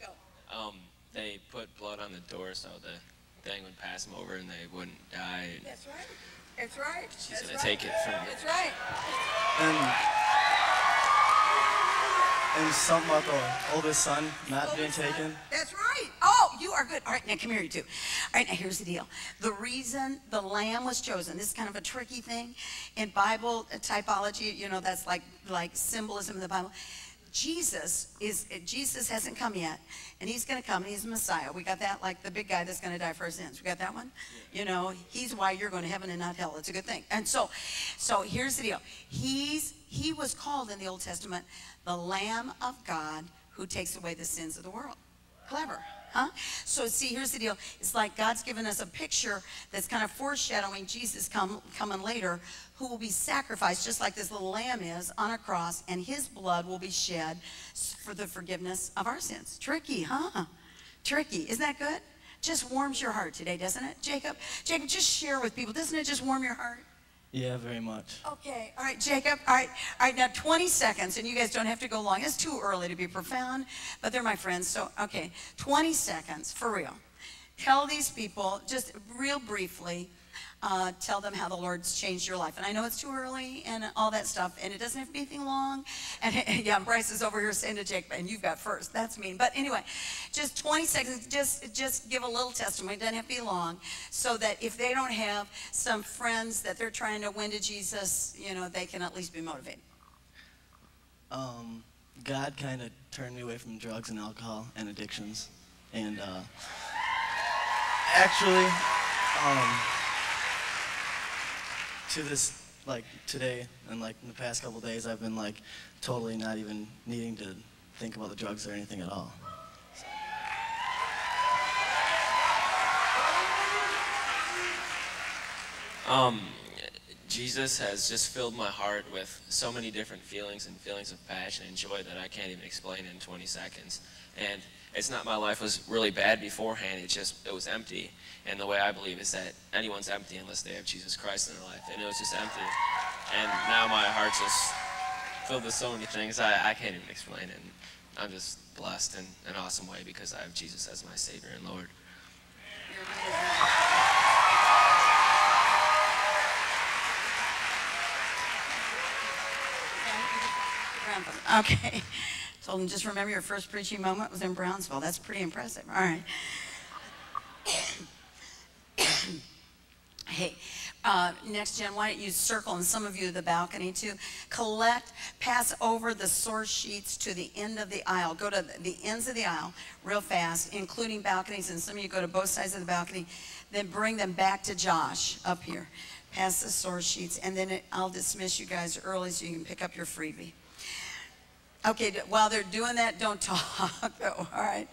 Go. Um, they put blood on the door so the thing would pass them over and they wouldn't die. That's right. That's right. She's That's gonna right. take it from me. That's right. And and something about the oldest son not being taken. That's right. Oh, you are good. All right, now come here, you two. All right, now here's the deal. The reason the lamb was chosen, this is kind of a tricky thing. In Bible typology, you know, that's like, like symbolism in the Bible. Jesus is Jesus hasn't come yet, and he's going to come. And he's the Messiah. We got that, like the big guy that's going to die for our sins. We got that one. You know, he's why you're going to heaven and not hell. It's a good thing. And so, so here's the deal. He's he was called in the Old Testament the Lamb of God who takes away the sins of the world. Clever. Huh? So see, here's the deal. It's like God's given us a picture that's kind of foreshadowing Jesus come, coming later, who will be sacrificed just like this little lamb is on a cross, and his blood will be shed for the forgiveness of our sins. Tricky, huh? Tricky. Isn't that good? Just warms your heart today, doesn't it, Jacob? Jacob, just share with people. Doesn't it just warm your heart? Yeah, very much. Okay, all right, Jacob. All right, all right. Now 20 seconds, and you guys don't have to go long. It's too early to be profound, but they're my friends. So, okay, 20 seconds for real. Tell these people just real briefly. Uh, tell them how the Lord's changed your life. And I know it's too early and all that stuff, and it doesn't have to be anything long. And, yeah, Bryce is over here saying to Jake, and you've got first. That's mean. But anyway, just 20 seconds. Just just give a little testimony. It doesn't have to be long, so that if they don't have some friends that they're trying to win to Jesus, you know, they can at least be motivated. Um, God kind of turned me away from drugs and alcohol and addictions, and uh, actually, um, to this like today and like in the past couple days, I've been like totally not even needing to think about the drugs or anything at all. Um, Jesus has just filled my heart with so many different feelings and feelings of passion and joy that I can't even explain in 20 seconds. And it's not my life was really bad beforehand. It just it was empty. And the way I believe is that anyone's empty unless they have Jesus Christ in their life. And it was just empty. And now my heart's just filled with so many things I, I can't even explain. And I'm just blessed in an awesome way because I have Jesus as my Savior and Lord. Okay. Told him, just remember your first preaching moment was in Brownsville. That's pretty impressive. All right. hey, uh, next gen, why don't you circle, and some of you the balcony too, collect, pass over the source sheets to the end of the aisle. Go to the ends of the aisle real fast, including balconies, and some of you go to both sides of the balcony. Then bring them back to Josh up here. Pass the source sheets, and then it, I'll dismiss you guys early so you can pick up your freebie. Okay, while they're doing that, don't talk, all right?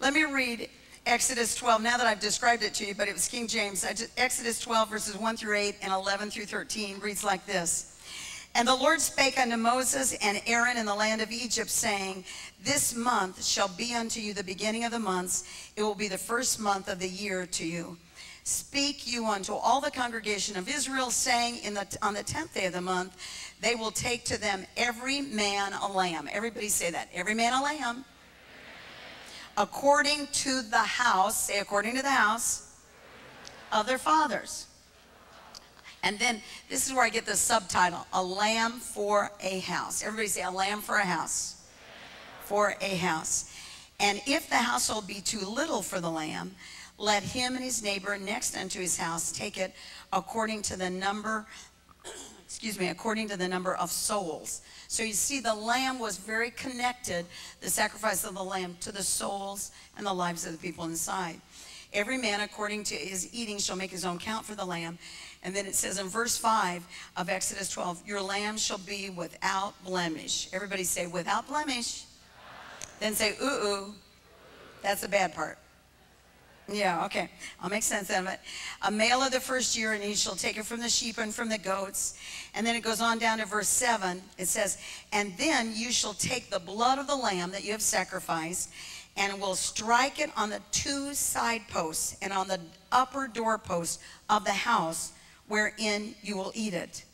Let me read Exodus 12, now that I've described it to you, but it was King James. Exodus 12, verses 1 through 8 and 11 through 13 reads like this. And the Lord spake unto Moses and Aaron in the land of Egypt, saying, This month shall be unto you the beginning of the months. It will be the first month of the year to you. Speak you unto all the congregation of Israel, saying, in the, On the tenth day of the month, they will take to them every man a lamb. Everybody say that. Every man a lamb. According to the house, say according to the house of their fathers. And then this is where I get the subtitle, A Lamb for a House. Everybody say, A Lamb for a House. For a house. And if the household be too little for the lamb, let him and his neighbor next unto his house take it according to the number, excuse me, according to the number of souls. So you see, the lamb was very connected, the sacrifice of the lamb, to the souls and the lives of the people inside. Every man according to his eating shall make his own count for the lamb. And then it says in verse 5 of Exodus 12, Your lamb shall be without blemish. Everybody say, without blemish. Then say, ooh, ooh. That's the bad part. Yeah, okay. I'll make sense of it. A male of the first year, and he shall take it from the sheep and from the goats. And then it goes on down to verse 7. It says, And then you shall take the blood of the lamb that you have sacrificed, and will strike it on the two side posts and on the upper doorpost of the house wherein you will eat it.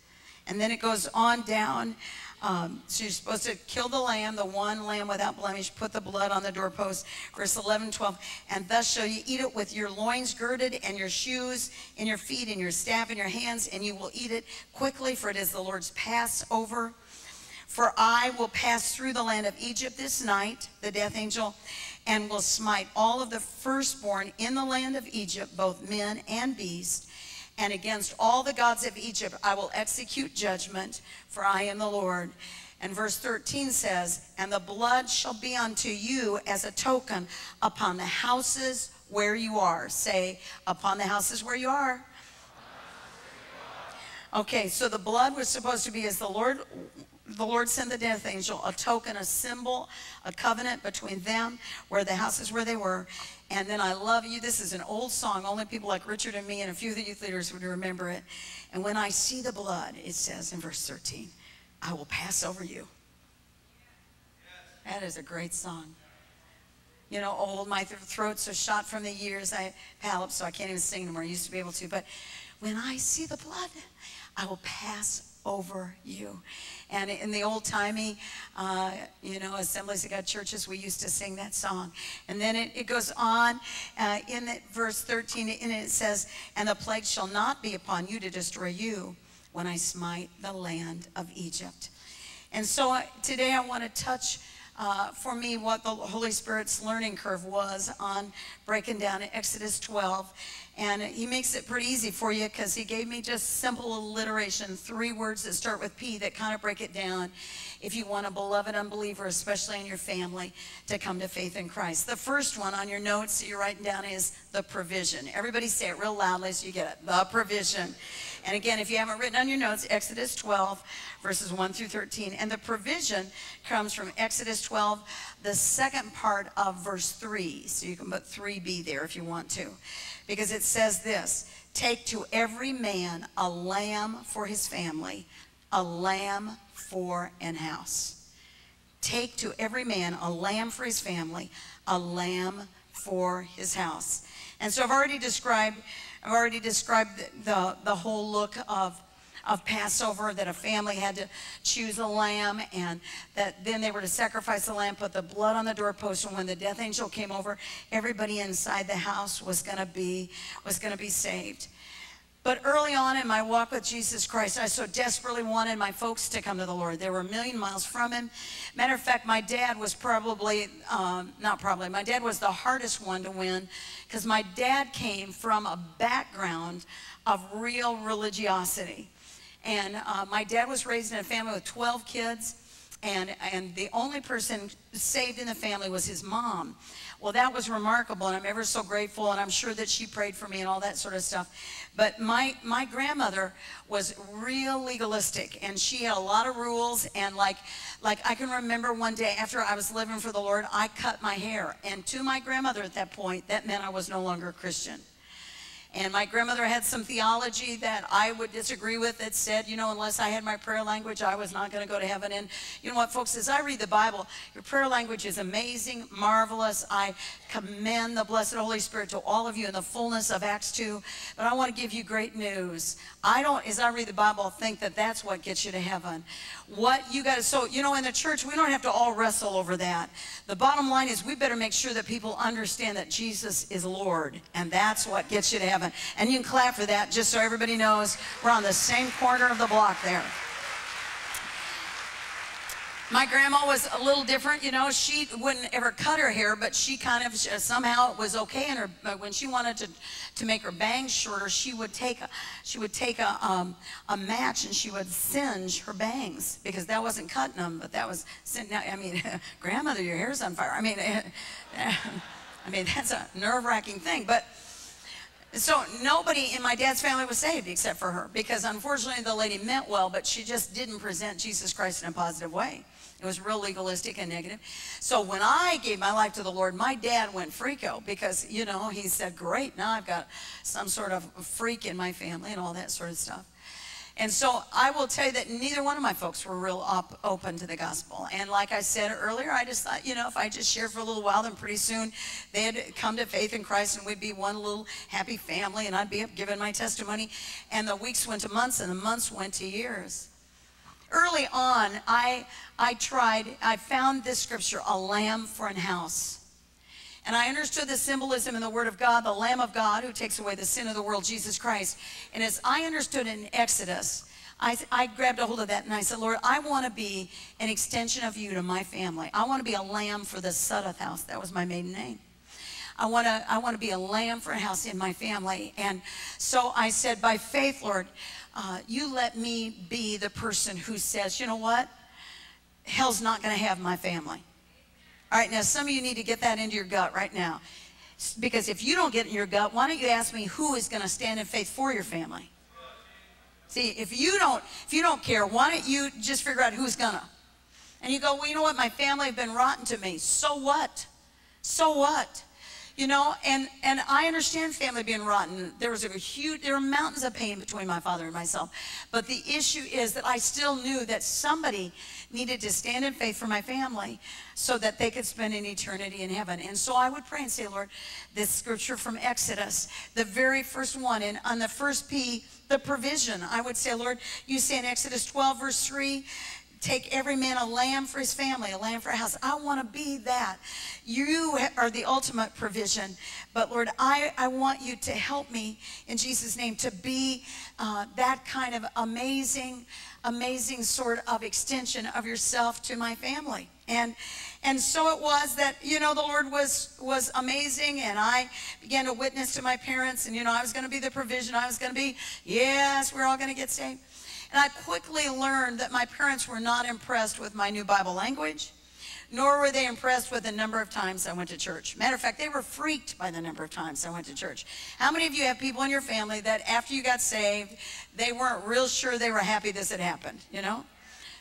And then it goes on down. Um, so you're supposed to kill the lamb, the one lamb without blemish, put the blood on the doorpost. Verse 11, 12. And thus shall you eat it with your loins girded and your shoes in your feet and your staff in your hands, and you will eat it quickly, for it is the Lord's Passover. For I will pass through the land of Egypt this night, the death angel, and will smite all of the firstborn in the land of Egypt, both men and beasts. And against all the gods of Egypt I will execute judgment, for I am the Lord. And verse 13 says, And the blood shall be unto you as a token upon the houses where you are. Say, upon the houses where you are. Okay, so the blood was supposed to be as the Lord the Lord sent the death angel, a token, a symbol, a covenant between them, where the houses where they were. And then I love you. This is an old song. Only people like Richard and me and a few of the youth leaders would remember it. And when I see the blood, it says in verse 13, I will pass over you. That is a great song. You know, old, my th- throat's so shot from the years. I palate, so I can't even sing anymore. I used to be able to. But when I see the blood, I will pass over you. And in the old timey, uh, you know, Assemblies of God churches, we used to sing that song. And then it, it goes on uh, in the, verse 13, and it says, And the plague shall not be upon you to destroy you when I smite the land of Egypt. And so uh, today I want to touch uh, for me what the Holy Spirit's learning curve was on breaking down Exodus 12. And he makes it pretty easy for you because he gave me just simple alliteration, three words that start with P that kind of break it down if you want a beloved unbeliever, especially in your family, to come to faith in Christ. The first one on your notes that you're writing down is the provision. Everybody say it real loudly so you get it. The provision. And again, if you haven't written on your notes, Exodus 12, verses 1 through 13. And the provision comes from Exodus 12, the second part of verse 3. So you can put 3b there if you want to. Because it says this Take to every man a lamb for his family, a lamb for an house. Take to every man a lamb for his family, a lamb for his house. And so I've already described, I've already described the, the, whole look of of Passover that a family had to choose a lamb and that then they were to sacrifice the lamb, put the blood on the doorpost, and when the death angel came over, everybody inside the house was gonna be was gonna be saved. But early on in my walk with Jesus Christ, I so desperately wanted my folks to come to the Lord. They were a million miles from Him. Matter of fact, my dad was probably, um, not probably, my dad was the hardest one to win because my dad came from a background of real religiosity. And uh, my dad was raised in a family with 12 kids, and, and the only person saved in the family was his mom. Well, that was remarkable, and I'm ever so grateful, and I'm sure that she prayed for me and all that sort of stuff. But my, my grandmother was real legalistic, and she had a lot of rules, and like, like I can remember one day after I was living for the Lord, I cut my hair. And to my grandmother at that point, that meant I was no longer a Christian. And my grandmother had some theology that I would disagree with that said, you know, unless I had my prayer language, I was not going to go to heaven. And you know what, folks, as I read the Bible, your prayer language is amazing, marvelous. I commend the blessed Holy Spirit to all of you in the fullness of Acts 2. But I want to give you great news. I don't, as I read the Bible, think that that's what gets you to heaven. What you got to, so, you know, in the church, we don't have to all wrestle over that. The bottom line is we better make sure that people understand that Jesus is Lord. And that's what gets you to heaven. And you can clap for that just so everybody knows we're on the same corner of the block there. My grandma was a little different, you know. She wouldn't ever cut her hair, but she kind of somehow it was okay. And her but when she wanted to to make her bangs shorter, she would take a she would take a um, a match and she would singe her bangs because that wasn't cutting them, but that was now, I mean, grandmother, your hair's on fire. I mean, I mean that's a nerve wracking thing, but. So nobody in my dad's family was saved except for her because unfortunately the lady meant well, but she just didn't present Jesus Christ in a positive way. It was real legalistic and negative. So when I gave my life to the Lord, my dad went freako because, you know, he said, great, now I've got some sort of freak in my family and all that sort of stuff. And so I will tell you that neither one of my folks were real op- open to the gospel. And like I said earlier, I just thought, you know, if I just shared for a little while, then pretty soon they'd come to faith in Christ and we'd be one little happy family and I'd be giving my testimony. And the weeks went to months and the months went to years. Early on, I, I tried, I found this scripture, a lamb for an house. And I understood the symbolism in the Word of God, the Lamb of God who takes away the sin of the world, Jesus Christ. And as I understood in Exodus, I, I grabbed a hold of that and I said, Lord, I want to be an extension of you to my family. I want to be a lamb for the Sudduth house. That was my maiden name. I want to I want to be a lamb for a house in my family. And so I said, by faith, Lord, uh, you let me be the person who says, you know what? Hell's not going to have my family. All right, now some of you need to get that into your gut right now. Because if you don't get in your gut, why don't you ask me who is going to stand in faith for your family? See, if you don't, if you don't care, why don't you just figure out who's gonna? And you go, well, you know what? My family have been rotten to me. So what? So what? You know, and and I understand family being rotten. There was a huge, there were mountains of pain between my father and myself. But the issue is that I still knew that somebody needed to stand in faith for my family so that they could spend an eternity in heaven. And so I would pray and say, Lord, this scripture from Exodus, the very first one, and on the first P, the provision. I would say, Lord, you say in Exodus 12, verse 3, take every man a lamb for his family, a lamb for a house. I want to be that. You are the ultimate provision. But Lord, I, I want you to help me in Jesus' name to be uh, that kind of amazing, amazing sort of extension of yourself to my family. And and so it was that you know the Lord was was amazing, and I began to witness to my parents, and you know I was going to be the provision. I was going to be yes, we're all going to get saved. And I quickly learned that my parents were not impressed with my new Bible language, nor were they impressed with the number of times I went to church. Matter of fact, they were freaked by the number of times I went to church. How many of you have people in your family that after you got saved, they weren't real sure they were happy this had happened, you know?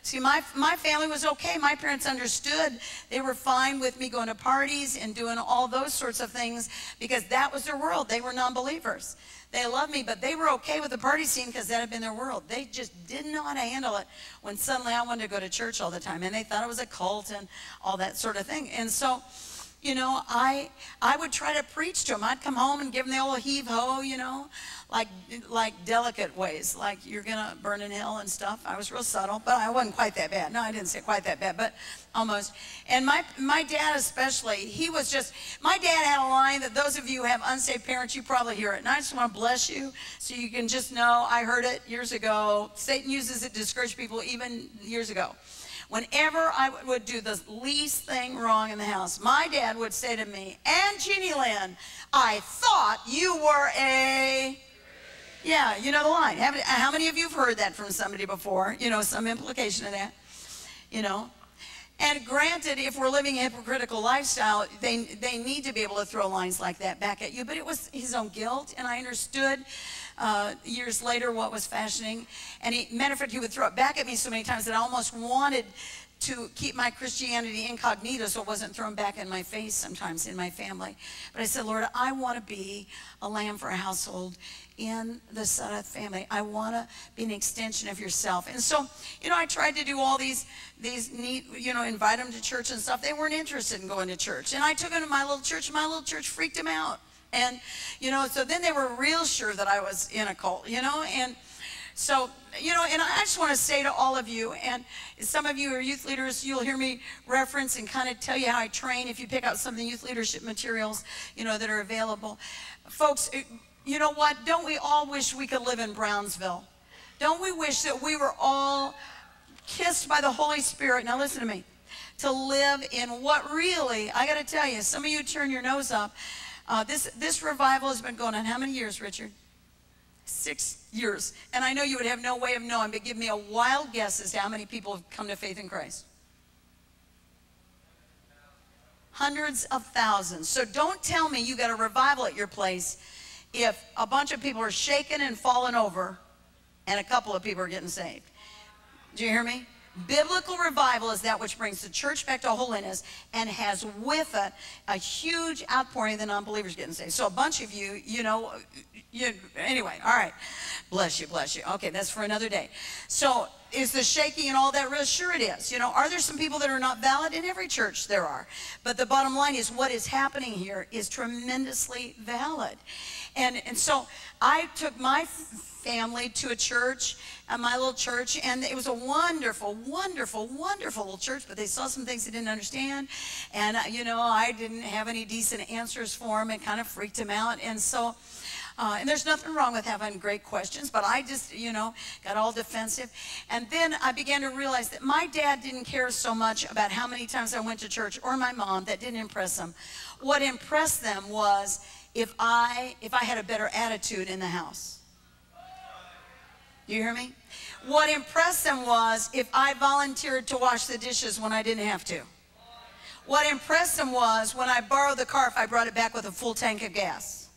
See, my, my family was okay. My parents understood. They were fine with me going to parties and doing all those sorts of things because that was their world. They were non believers. They loved me, but they were okay with the party scene because that had been their world. They just didn't know how to handle it when suddenly I wanted to go to church all the time. And they thought it was a cult and all that sort of thing. And so, you know, I I would try to preach to them. I'd come home and give them the old heave ho, you know, like like delicate ways, like you're gonna burn in hell and stuff. I was real subtle, but I wasn't quite that bad. No, I didn't say quite that bad, but almost. And my my dad especially, he was just. My dad had a line that those of you who have unsaved parents, you probably hear it, and I just want to bless you so you can just know. I heard it years ago. Satan uses it to discourage people even years ago. Whenever I would do the least thing wrong in the house, my dad would say to me, and Jeannie Lynn, I thought you were a. Yeah, you know the line. How many, of you have heard that from somebody before? You know, some implication of that. You know? And granted, if we're living a hypocritical lifestyle, they, they need to be able to throw lines like that back at you. But it was his own guilt, and I understood uh, years later what was fashioning. And he, matter of fact, he would throw it back at me so many times that I almost wanted to keep my Christianity incognito so it wasn't thrown back in my face sometimes in my family. But I said, Lord, I want to be a lamb for a household in the Sudduth family. I want to be an extension of yourself. And so, you know, I tried to do all these, these neat, you know, invite them to church and stuff. They weren't interested in going to church. And I took them to my little church. My little church freaked them out. And, you know, so then they were real sure that I was in a cult, you know, and so, you know, and I just want to say to all of you, and some of you are youth leaders, you'll hear me reference and kind of tell you how I train if you pick out some of the youth leadership materials, you know, that are available. Folks, eh, you know what? Don't we all wish we could live in Brownsville? Don't we wish that we were all kissed by the Holy Spirit? Now, listen to me. To live in what really, I got to tell you, some of you turn your nose up. Uh, this, this revival has been going on how many years, Richard? Six years. And I know you would have no way of knowing, but give me a wild guess as to how many people have come to faith in Christ. Hundreds of thousands. So don't tell me you got a revival at your place if a bunch of people are shaking and falling over and a couple of people are getting saved. Do you hear me? Biblical revival is that which brings the church back to holiness and has with it a huge outpouring of the non-believers getting saved. So a bunch of you, you know, you, anyway, all right. Bless you, bless you. Okay, that's for another day. So is the shaking and all that real? Sure it is. You know, are there some people that are not valid? In every church there are. But the bottom line is what is happening here is tremendously valid. And, and so I took my family to a church, at my little church, and it was a wonderful, wonderful, wonderful little church, but they saw some things they didn't understand. And, uh, you know, I didn't have any decent answers for them. It kind of freaked them out. And so Uh, and there's nothing wrong with having great questions, but I just, you know, got all defensive. And then I began to realize that my dad didn't care so much about how many times I went to church or my mom. That didn't impress them. What impressed them was if I if I had a better attitude in the house. You hear me? What impressed them was if I volunteered to wash the dishes when I didn't have to. What impressed them was when I borrowed the car if I brought it back with a full tank of gas.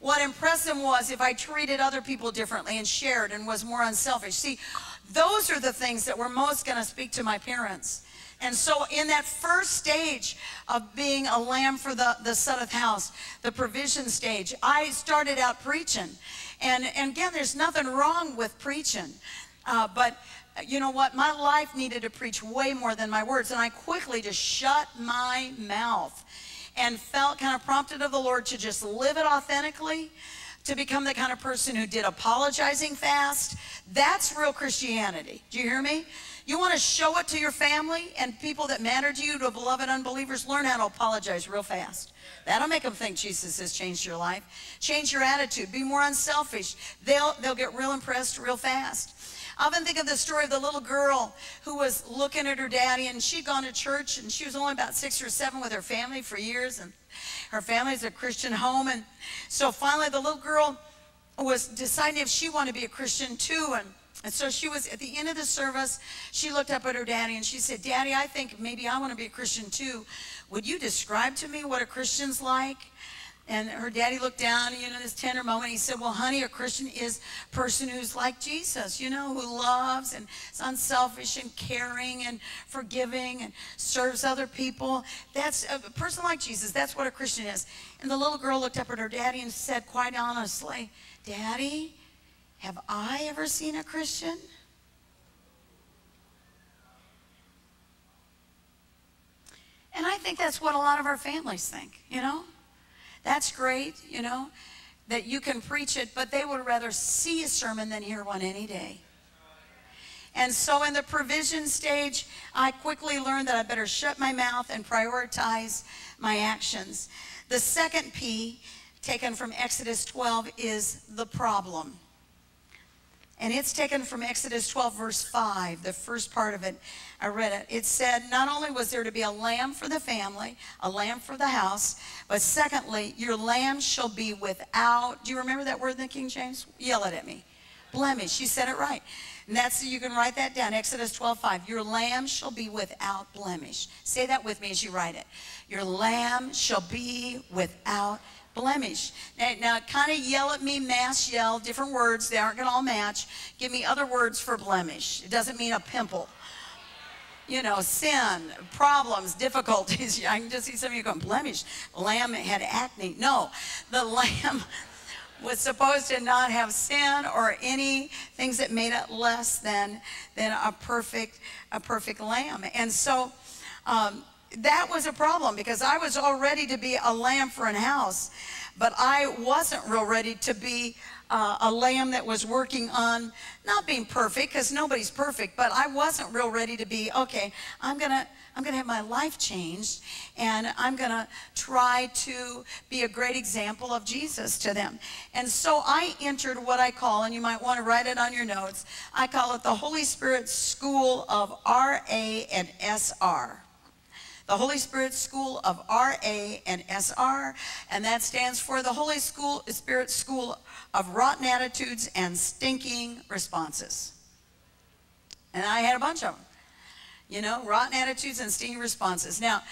What impressed them was if I treated other people differently and shared and was more unselfish. See, those are the things that were most going to speak to my parents. And so, in that first stage of being a lamb for the, the Sudduth house, the provision stage, I started out preaching. And, and again, there's nothing wrong with preaching. Uh, but you know what? My life needed to preach way more than my words. And I quickly just shut my mouth and felt kind of prompted of the Lord to just live it authentically, to become the kind of person who did apologizing fast. That's real Christianity. Do you hear me? You want to show it to your family and people that matter to you, to beloved unbelievers, learn how to apologize real fast. That'll make them think Jesus has changed your life. Change your attitude. Be more unselfish. They'll, they'll get real impressed real fast. I often think of the story of the little girl who was looking at her daddy, and she'd gone to church, and she was only about six or seven with her family for years, and her family's a Christian home. And so finally, the little girl was deciding if she wanted to be a Christian too. And, and so she was, at the end of the service, she looked up at her daddy and she said, Daddy, I think maybe I want to be a Christian too. Would you describe to me what a Christian's like? And her daddy looked down, you know, this tender moment. He said, Well, honey, a Christian is a person who's like Jesus, you know, who loves and is unselfish and caring and forgiving and serves other people. That's a person like Jesus. That's what a Christian is. And the little girl looked up at her daddy and said, quite honestly, Daddy, have I ever seen a Christian? And I think that's what a lot of our families think, you know? That's great, you know, that you can preach it, but they would rather see a sermon than hear one any day. And so in the provision stage, I quickly learned that I better shut my mouth and prioritize my actions. The second P, taken from Exodus 12, is the problem. And it's taken from Exodus 12, verse 5, the first part of it. I read it. It said, not only was there to be a lamb for the family, a lamb for the house, but secondly, your lamb shall be without, do you remember that word in the King James? Yell it at me. Blemish. You said it right. And that's, you can write that down, Exodus 12, 5. Your lamb shall be without blemish. Say that with me as you write it. Your lamb shall be without blemish. Now, now kind of yell at me, mass yell, different words. They aren't going to all match. Give me other words for blemish. It doesn't mean a pimple. You know, sin, problems, difficulties. I can just see some of you going, blemish. Lamb had acne. No, the lamb was supposed to not have sin or any things that made it less than, than a perfect, a perfect lamb. And so, um, that was a problem because I was all ready to be a lamb for an house, but I wasn't real ready to be uh, a lamb that was working on not being perfect because nobody's perfect, but I wasn't real ready to be, okay, I'm to. I'm to have my life changed and I'm to try to be a great example of Jesus to them. And so I entered what I call, and you might want to write it on your notes, I call it the Holy Spirit School of RA and SR the Holy Spirit School of RA and SR, and that stands for the Holy School, Spirit School of Rotten Attitudes and Stinking Responses. And I had a bunch of them. You know, rotten attitudes and stinking responses. Now,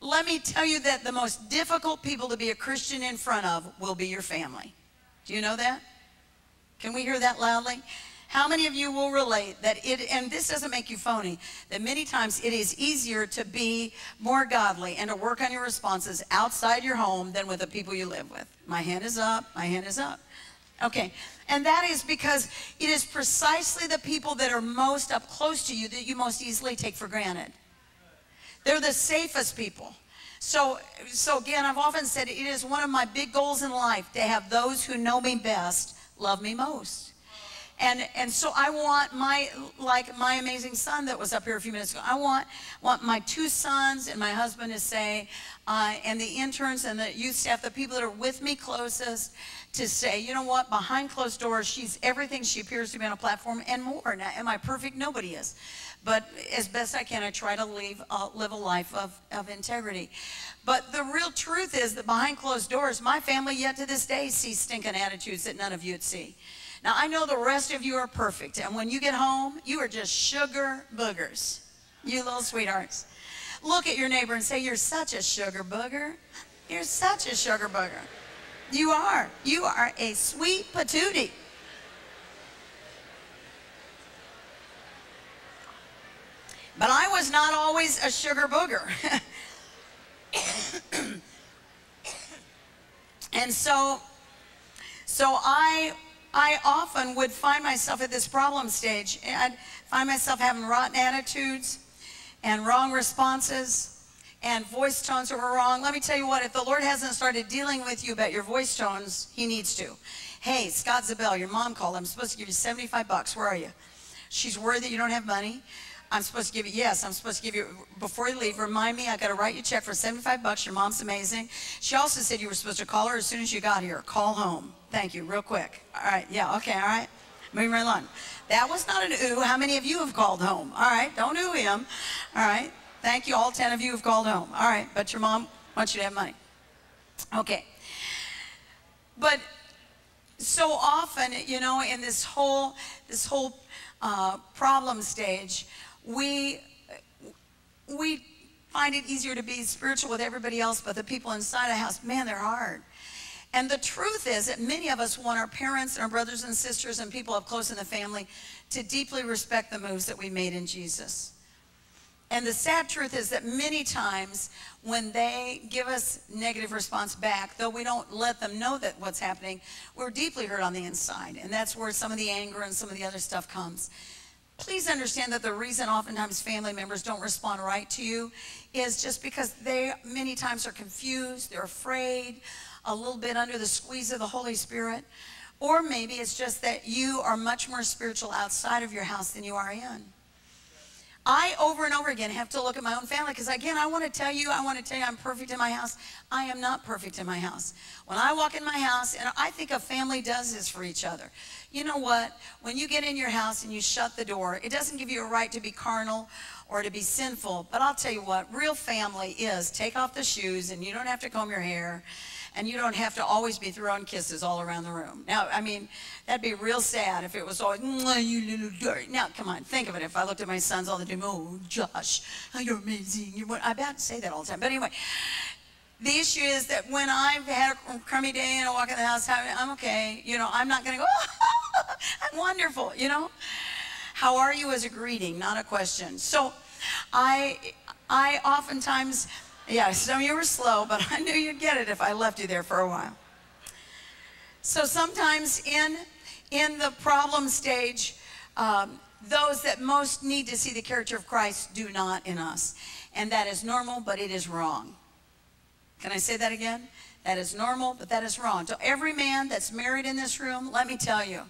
let me tell you that the most difficult people to be a Christian in front of will be your family. Do you know that? Can we hear that loudly? How many of you will relate that it, and this doesn't make you phony, that many times it is easier to be more godly and to work on your responses outside your home than with the people you live with? My hand is up, my hand is up. Okay, and that is because it is precisely the people that are most up close to you that you most easily take for granted. They're the safest people. So, so again, I've often said it is one of my big goals in life to have those who know me best love me most. And, and so I want my, like my amazing son that was up here a few minutes ago, I want, want my two sons and my husband to say, uh, and the interns and the youth staff, the people that are with me closest, to say, you know what, behind closed doors, she's everything she appears to be on a platform and more. Now, am I perfect? Nobody is. But as best I can, I try to live, uh, live a life of, of integrity. But the real truth is that behind closed doors, my family yet to this day sees stinking attitudes that none of you would see. Now, I know the rest of you are perfect, and when you get home, you are just sugar boogers. You little sweethearts. Look at your neighbor and say, You're such a sugar booger. You're such a sugar booger. You are. You are a sweet patootie. But I was not always a sugar booger. and so, so I, I often would find myself at this problem stage. I'd find myself having rotten attitudes and wrong responses and voice tones that were wrong. Let me tell you what, if the Lord hasn't started dealing with you about your voice tones, he needs to. Hey, Scott Zabel, your mom called. I'm supposed to give you 75 bucks. Where are you? She's worried that you don't have money. I'm supposed to give you, yes, I'm supposed to give you, before you leave, remind me, I got to write you a check for 75 bucks. Your mom's amazing. She also said you were supposed to call her as soon as you got here. Call home. Thank you, real quick. All right, yeah, okay, all right. Moving right along. That was not an ooh. How many of you have called home? All right, don't ooh him. All right, thank you. All 10 of you have called home. All right, but your mom wants you to have money. Okay. But so often, you know, in this whole, this whole uh, problem stage, we, we find it easier to be spiritual with everybody else, but the people inside the house, man, they're hard. And the truth is that many of us want our parents and our brothers and sisters and people up close in the family to deeply respect the moves that we made in Jesus. And the sad truth is that many times when they give us negative response back, though we don't let them know that what's happening, we're deeply hurt on the inside. And that's where some of the anger and some of the other stuff comes. Please understand that the reason oftentimes family members don't respond right to you is just because they many times are confused, they're afraid, a little bit under the squeeze of the Holy Spirit. Or maybe it's just that you are much more spiritual outside of your house than you are in. I over and over again have to look at my own family because again, I want to tell you, I want to tell you I'm perfect in my house. I am not perfect in my house. When I walk in my house, and I think a family does this for each other. You know what? When you get in your house and you shut the door, it doesn't give you a right to be carnal or to be sinful. But I'll tell you what, real family is take off the shoes and you don't have to comb your hair and you don't have to always be throwing kisses all around the room. Now, I mean, that'd be real sad if it was always, "Mwah, you little dirt. Now, come on, think of it. If I looked at my sons all the time, oh, Josh, oh, you're amazing. You're, what-" I about to say that all the time. But anyway, the issue is that when I've had a crummy day and I walk in the house, I'm okay. You know, I'm not going to go, oh, I'm wonderful, you know. How are you as a greeting, not a question. So I, I oftentimes, yeah, of you were slow, but I knew you'd get it if I left you there for a while. So sometimes in, in the problem stage, um, those that most need to see the character of Christ do not in us. And that is normal, but it is wrong. Can I say that again? That is normal, but that is wrong. To every man that's married in this room, let me tell you,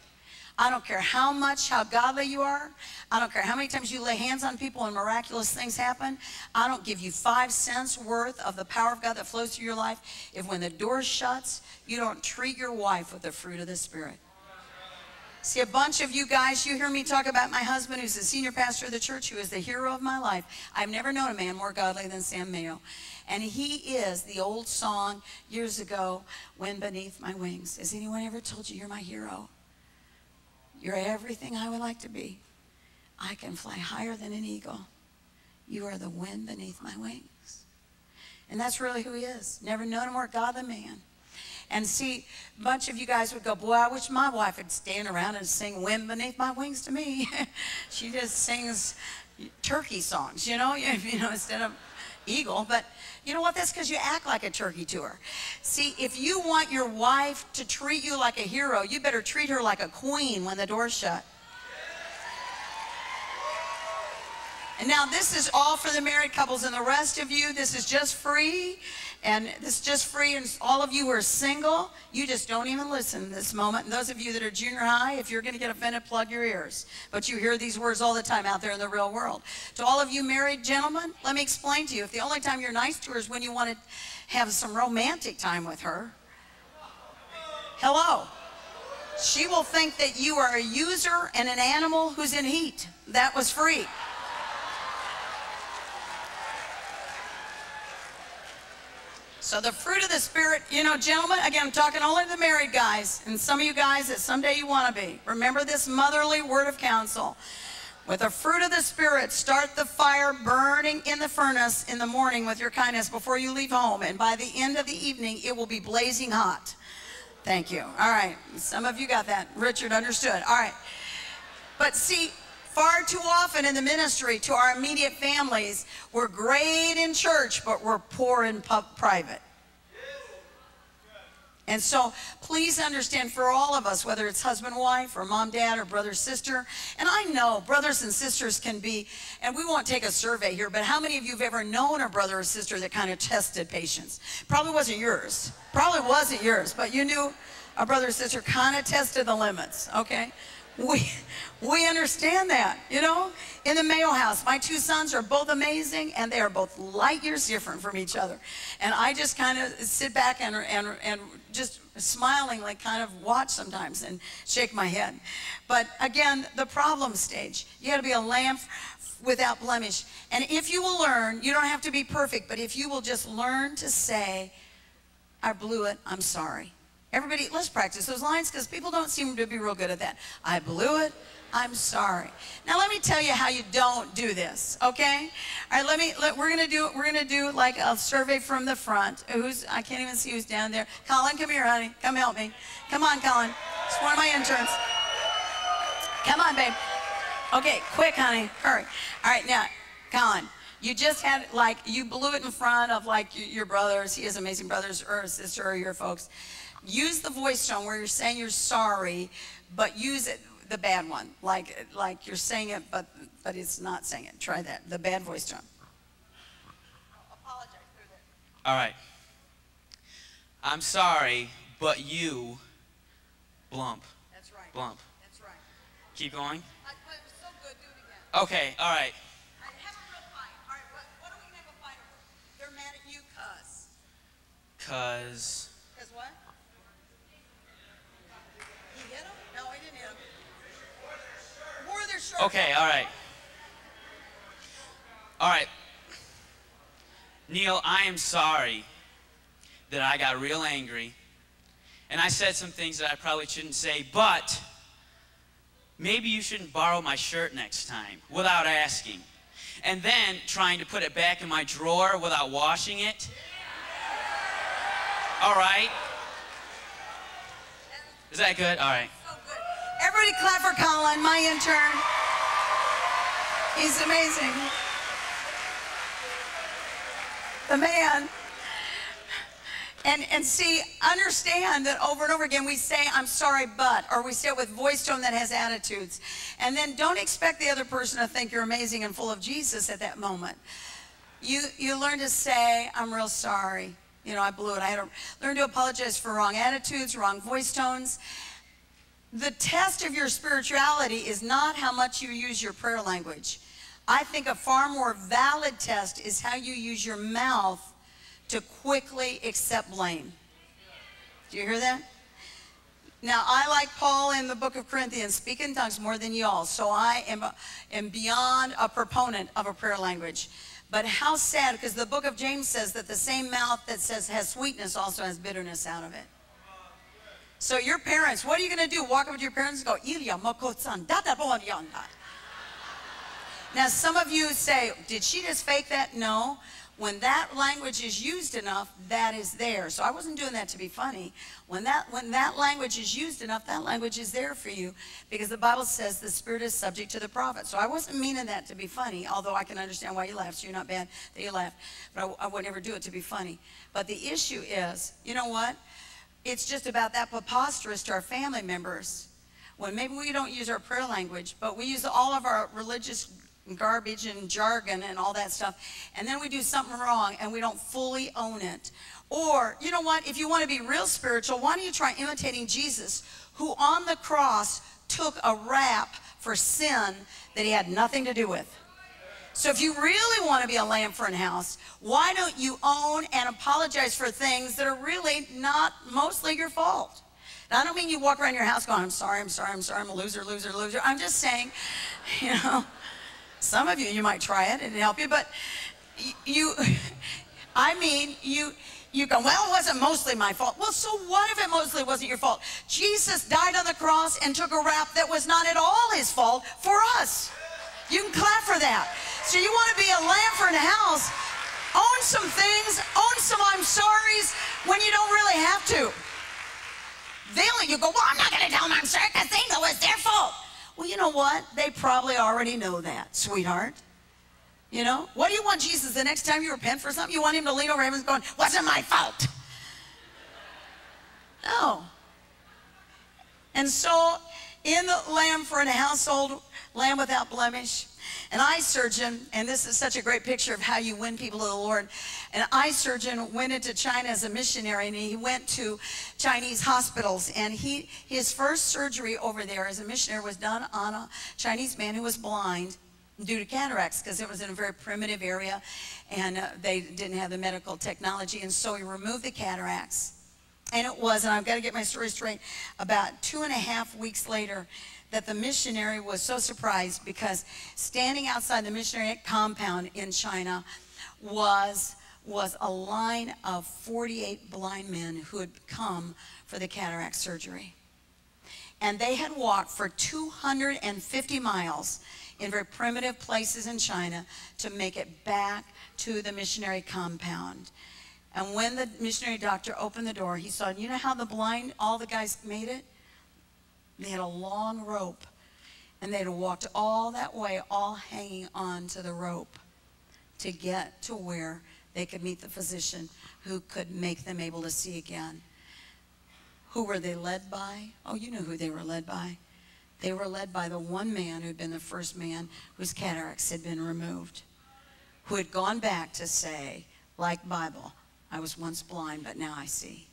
I don't care how much, how godly you are. I don't care how many times you lay hands on people and miraculous things happen. I don't give you five cents worth of the power of God that flows through your life if when the door shuts, you don't treat your wife with the fruit of the Spirit. See, a bunch of you guys, you hear me talk about my husband, who's the senior pastor of the church, who is the hero of my life. I've never known a man more godly than Sam Mayo. And he is the old song years ago, Wind Beneath My Wings. Has anyone ever told you you're my hero? You're everything I would like to be. I can fly higher than an eagle. You are the wind beneath my wings. And that's really who he is. Never known a more godly man. And see, a bunch of you guys would go, boy, I wish my wife would stand around and sing Wind Beneath My Wings to me. she just sings turkey songs, you know, you know, instead of eagle. But you know what? That's because you act like a turkey to her. See, if you want your wife to treat you like a hero, you better treat her like a queen when the door's shut. And now this is all for the married couples and the rest of you, this is just free. And this is just free. And all of you who are single, you just don't even listen this moment. And those of you that are junior high, if you're going to get offended, plug your ears. But you hear these words all the time out there in the real world. To all of you married gentlemen, let me explain to you. If the only time you're nice to her is when you want to have some romantic time with her, hello. She will think that you are a user and an animal who's in heat. That was free. So the fruit of the spirit, you know, gentlemen, again, I'm talking only to the married guys, and some of you guys that someday you want to be. Remember this motherly word of counsel. With the fruit of the spirit, start the fire burning in the furnace in the morning with your kindness before you leave home, and by the end of the evening, it will be blazing hot. Thank you. All right. Some of you got that. Richard understood. All right. But see, far too often in the ministry to our immediate families, we're great in church, but we're poor in private. And so please understand for all of us, whether it's husband, wife, or mom, dad, or brother, sister, and I know brothers and sisters can be, and we won't take a survey here, but how many of you have ever known a brother or sister that kind of tested patience? Probably wasn't yours. Probably wasn't yours, but you knew a brother or sister kind of tested the limits, okay? We, we understand that, you know? In the Mayo house, my two sons are both amazing and they are both light years different from each other. And I just kind of sit back and, and, and just smilingly kind of watch sometimes and shake my head. But again, the problem stage, you got to be a lamb without blemish. And if you will learn, you don't have to be perfect, but if you will just learn to say, I blew it, I'm sorry. Everybody, let's practice those lines because people don't seem to be real good at that. I blew it. I'm sorry. Now let me tell you how you don't do this, okay? All right, let me. Let, we're gonna do. We're gonna do like a survey from the front. Who's? I can't even see who's down there. Colin, come here, honey. Come help me. Come on, Colin. It's one of my interns. Come on, babe. Okay, quick, honey. Hurry. All right, now, Colin. You just had like you blew it in front of like your, brothers. He has amazing brothers or a sister or your folks. Use the voice tone where you're saying you're sorry, but use it the bad one, like like you're saying it, but but it's not saying it. Try that, the bad voice tone. Apologize through there. All right. I'm sorry, but you, Blump. That's right. Blump. That's right. Keep going. I, it was so good. Do it again. Okay, all right. I have a real fight. All right, what, what are we gonna go fight over? They're mad at you, cuz. Cause Cuz what? He hit him? No, he didn't hit him. Okay, all right. All right. Neil, I am sorry that I got real angry and I said some things that I probably shouldn't say, but maybe you shouldn't borrow my shirt next time without asking. And then trying to put it back in my drawer without washing it. All right. Is that good? All right. Everybody clap for Colin, my intern. He's amazing. The man. And, and see, understand that over and over again we say, I'm sorry, but, or we say it with voice tone that has attitudes. And then don't expect the other person to think you're amazing and full of Jesus at that moment. You, you learn to say, I'm real sorry. You know, I blew it. I had to learn to apologize for wrong attitudes, wrong voice tones. The test of your spirituality is not how much you use your prayer language. I think a far more valid test is how you use your mouth to quickly accept blame. Do you hear that? Now, I, like Paul in the book of Corinthians, speak in tongues more than y'all, so I am, am beyond a proponent of a prayer language. But how sad, because the book of James says that the same mouth that says has sweetness also has bitterness out of it. So your parents, what are you going to do? Walk up to your parents and go, Ilya mokotsan, da da bo yanda." Now, some of you say, did she just fake that? No. When that language is used enough, that is there. So I wasn't doing that to be funny. When that, when that language is used enough, that language is there for you because the Bible says the Spirit is subject to the prophet. So I wasn't meaning that to be funny, although I can understand why you laughed. So you're not bad that you laughed. But I, I would never do it to be funny. But the issue is, you know what? It's just about that preposterous to our family members when maybe we don't use our prayer language, but we use all of our religious garbage and jargon and all that stuff, and then we do something wrong and we don't fully own it. Or, you know what, if you want to be real spiritual, why don't you try imitating Jesus, who on the cross took a rap for sin that he had nothing to do with? So if you really want to be a lamb for an house, why don't you own and apologize for things that are really not mostly your fault? Now, I don't mean you walk around your house going, I'm sorry, I'm sorry, I'm sorry, I'm a loser, loser, loser. I'm just saying, you know, some of you, you might try it and help you, but you, I mean, you, you go, well, it wasn't mostly my fault. Well, so what if it mostly wasn't your fault? Jesus died on the cross and took a rap that was not at all his fault for us. You can clap for that. So you want to be a lamb for the house, own some things, own some I'm sorry's when you don't really have to. They only, you go, well, I'm not going to tell them I'm sorry because they know it's their fault. Well, you know what? They probably already know that, sweetheart. You know? What do you want Jesus the next time you repent for something? You want him to lean over and going, wasn't my fault. No. And so, in the lamb for an household, lamb without blemish, an eye surgeon, and this is such a great picture of how you win people to the Lord. An eye surgeon went into China as a missionary, and he went to Chinese hospitals. And he, his first surgery over there as a missionary was done on a Chinese man who was blind due to cataracts because it was in a very primitive area, and uh, they didn't have the medical technology. And so he removed the cataracts. And it was, and I've got to get my story straight, about two and a half weeks later that the missionary was so surprised because standing outside the missionary compound in China was, was a line of 48 blind men who had come for the cataract surgery. And they had walked for 250 miles in very primitive places in China to make it back to the missionary compound. And when the missionary doctor opened the door, he saw, you know how the blind, all the guys made it? They had a long rope, and they'd walked all that way, all hanging on to the rope to get to where they could meet the physician who could make them able to see again. Who were they led by? Oh, you know who they were led by. They were led by the one man who'd been the first man whose cataracts had been removed, who had gone back to say, like Bible, I was once blind, but now I see.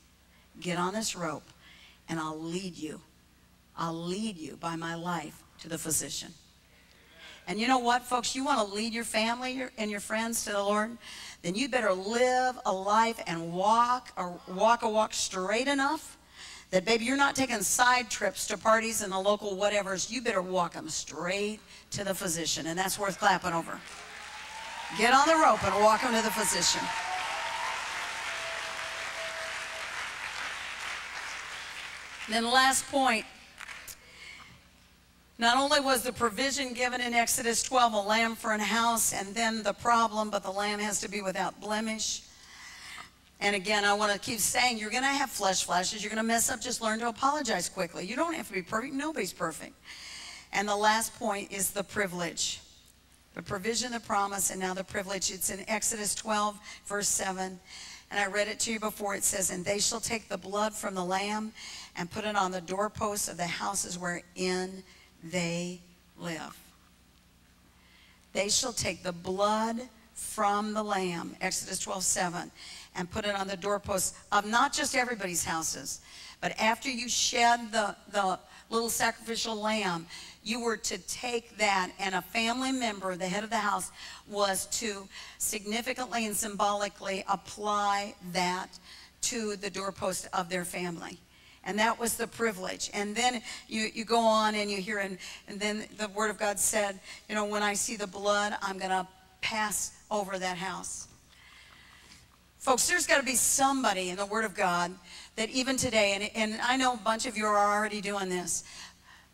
Get on this rope, and I'll lead you. I'll lead you by my life to the physician. And you know what, folks? You want to lead your family and your friends to the Lord? Then you better live a life and walk or walk a walk straight enough that, baby, you're not taking side trips to parties and the local whatevers. You better walk them straight to the physician, and that's worth clapping over. Get on the rope and walk them to the physician. Then the last point. Not only was the provision given in Exodus 12 a lamb for an house, and then the problem, but the lamb has to be without blemish. And again, I want to keep saying you're going to have flesh flashes. You're going to mess up. Just learn to apologize quickly. You don't have to be perfect. Nobody's perfect. And the last point is the privilege. The provision, the promise, and now the privilege. It's in Exodus 12, verse 7. And I read it to you before. It says, And they shall take the blood from the lamb and put it on the doorposts of the houses wherein they live. They shall take the blood from the lamb, Exodus 12, 7, and put it on the doorposts of not just everybody's houses, but after you shed the, the little sacrificial lamb, you were to take that, and a family member, the head of the house, was to significantly and symbolically apply that to the doorpost of their family. And that was the privilege. And then you, you go on and you hear, and, and then the Word of God said, you know, when I see the blood, I'm going to pass over that house. Folks, there's got to be somebody in the Word of God that even today, and, and I know a bunch of you are already doing this,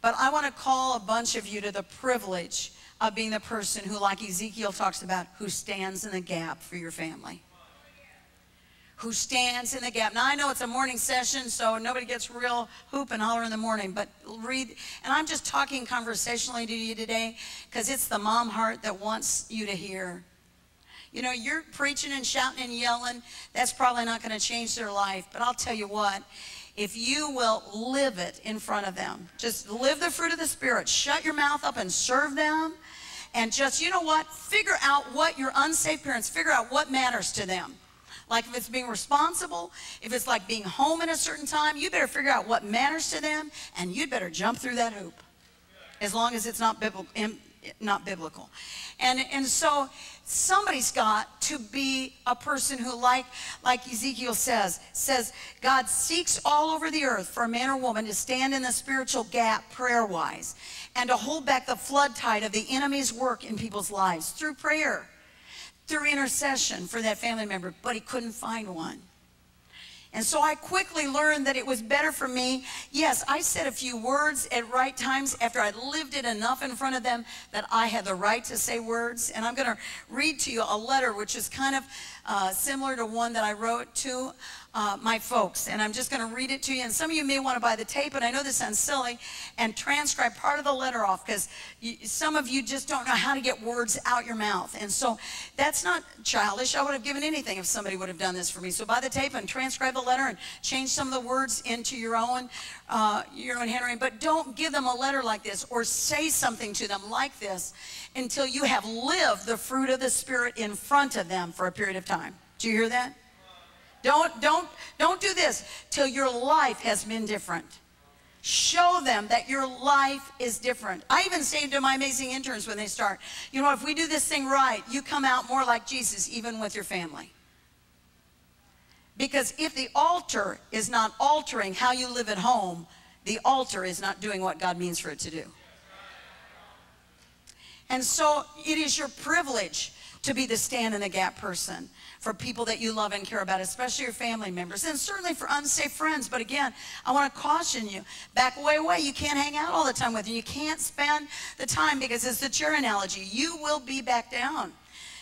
but I want to call a bunch of you to the privilege of being the person who, like Ezekiel talks about, who stands in the gap for your family. Who stands in the gap. Now, I know it's a morning session, so nobody gets real hoop and holler in the morning, but read, and I'm just talking conversationally to you today because it's the mom heart that wants you to hear. You know, you're preaching and shouting and yelling, that's probably not going to change their life. But I'll tell you what, if you will live it in front of them, just live the fruit of the Spirit, shut your mouth up and serve them, and just, you know what? Figure out what your unsafe parents, figure out what matters to them. Like if it's being responsible, if it's like being home at a certain time, you better figure out what matters to them and you'd better jump through that hoop as long as it's not biblical. Not biblical. And, and so somebody's got to be a person who, like, like Ezekiel says, says, God seeks all over the earth for a man or woman to stand in the spiritual gap prayer-wise and to hold back the flood tide of the enemy's work in people's lives through prayer, through intercession for that family member, but he couldn't find one. And so I quickly learned that it was better for me. Yes, I said a few words at right times after I'd lived it enough in front of them that I had the right to say words. And I'm going to read to you a letter which is kind of uh, similar to one that I wrote to uh, my folks. And I'm just going to read it to you. And some of you may want to buy the tape, and I know this sounds silly, and transcribe part of the letter off because some of you just don't know how to get words out your mouth. And so that's not childish. I would have given anything if somebody would have done this for me. So buy the tape and transcribe the letter and change some of the words into your own, uh, your own handwriting. But don't give them a letter like this or say something to them like this until you have lived the fruit of the Spirit in front of them for a period of time. Do you hear that? Don't, don't, don't do this till your life has been different. Show them that your life is different. I even say to my amazing interns when they start, you know, if we do this thing right, you come out more like Jesus even with your family. Because if the altar is not altering how you live at home, the altar is not doing what God means for it to do. And so it is your privilege to be the stand in the gap person for people that you love and care about, especially your family members, and certainly for unsafe friends. But again, I want to caution you, back away, away. You can't hang out all the time with them. You can't spend the time because it's the chair analogy. You will be back down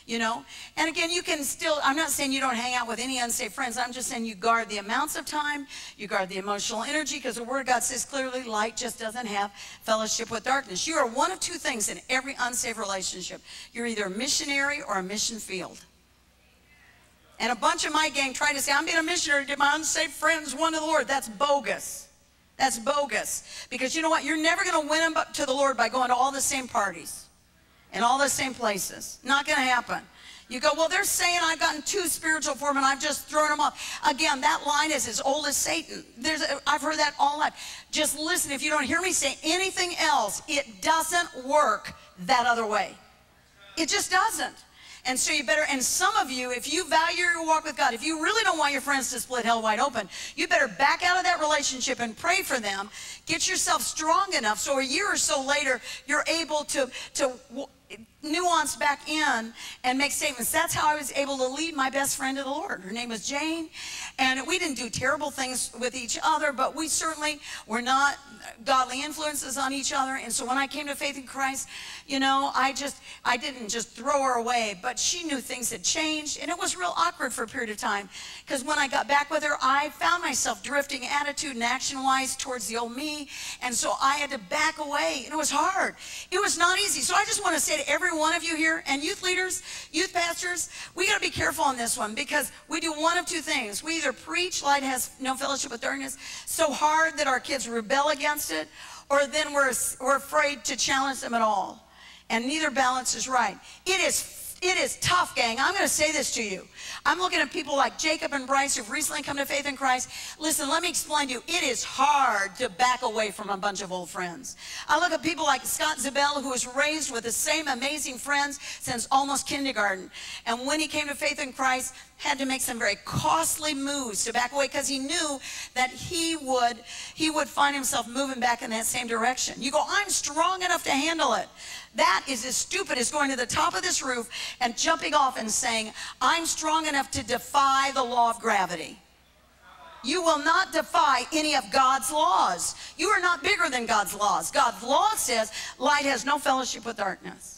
you know and again you can still i'm not saying you don't hang out with any unsafe friends i'm just saying you guard the amounts of time you guard the emotional energy because the word of god says clearly light just doesn't have fellowship with darkness you are one of two things in every unsafe relationship you're either a missionary or a mission field and a bunch of my gang tried to say, I'm being a missionary to get my unsaved friends one to the Lord. That's bogus. That's bogus. Because you know what? You're never going to win them to the Lord by going to all the same parties and all the same places. Not going to happen. You go, well, they're saying I've gotten too spiritual for them and I've just thrown them off. Again, that line is as old as Satan. There's, I've heard that all life. Just listen. If you don't hear me say anything else, it doesn't work that other way. It just doesn't. And so you better, and some of you, if you value your walk with God, if you really don't want your friends to split hell wide open, you better back out of that relationship and pray for them. Get yourself strong enough so a year or so later, you're able to, to nuance back in and make statements. That's how I was able to lead my best friend to the Lord. Her name was Jane, and we didn't do terrible things with each other, but we certainly were not godly influences on each other. And so when I came to faith in Christ, you know, I just, I didn't just throw her away, but she knew things had changed, and it was real awkward for a period of time. Because when I got back with her, I found myself drifting attitude and action-wise towards the old me, and so I had to back away, and it was hard. It was not easy. So I just want to say to every one of you here, and youth leaders, youth pastors, we got to be careful on this one because we do one of two things. We either preach light has no fellowship with darkness so hard that our kids rebel against it, or then we're, we're afraid to challenge them at all. And neither balance is right. It is it is tough, gang. I'm going to say this to you. I'm looking at people like Jacob and Bryce who've recently come to faith in Christ. Listen, let me explain to you. It is hard to back away from a bunch of old friends. I look at people like Scott Zabel, who was raised with the same amazing friends since almost kindergarten. And when he came to faith in Christ, had to make some very costly moves to back away because he knew that he would he would find himself moving back in that same direction. You go, I'm strong enough to handle it. That is as stupid as going to the top of this roof and jumping off and saying, I'm strong enough to defy the law of gravity. You will not defy any of God's laws. You are not bigger than God's laws. God's law says light has no fellowship with darkness.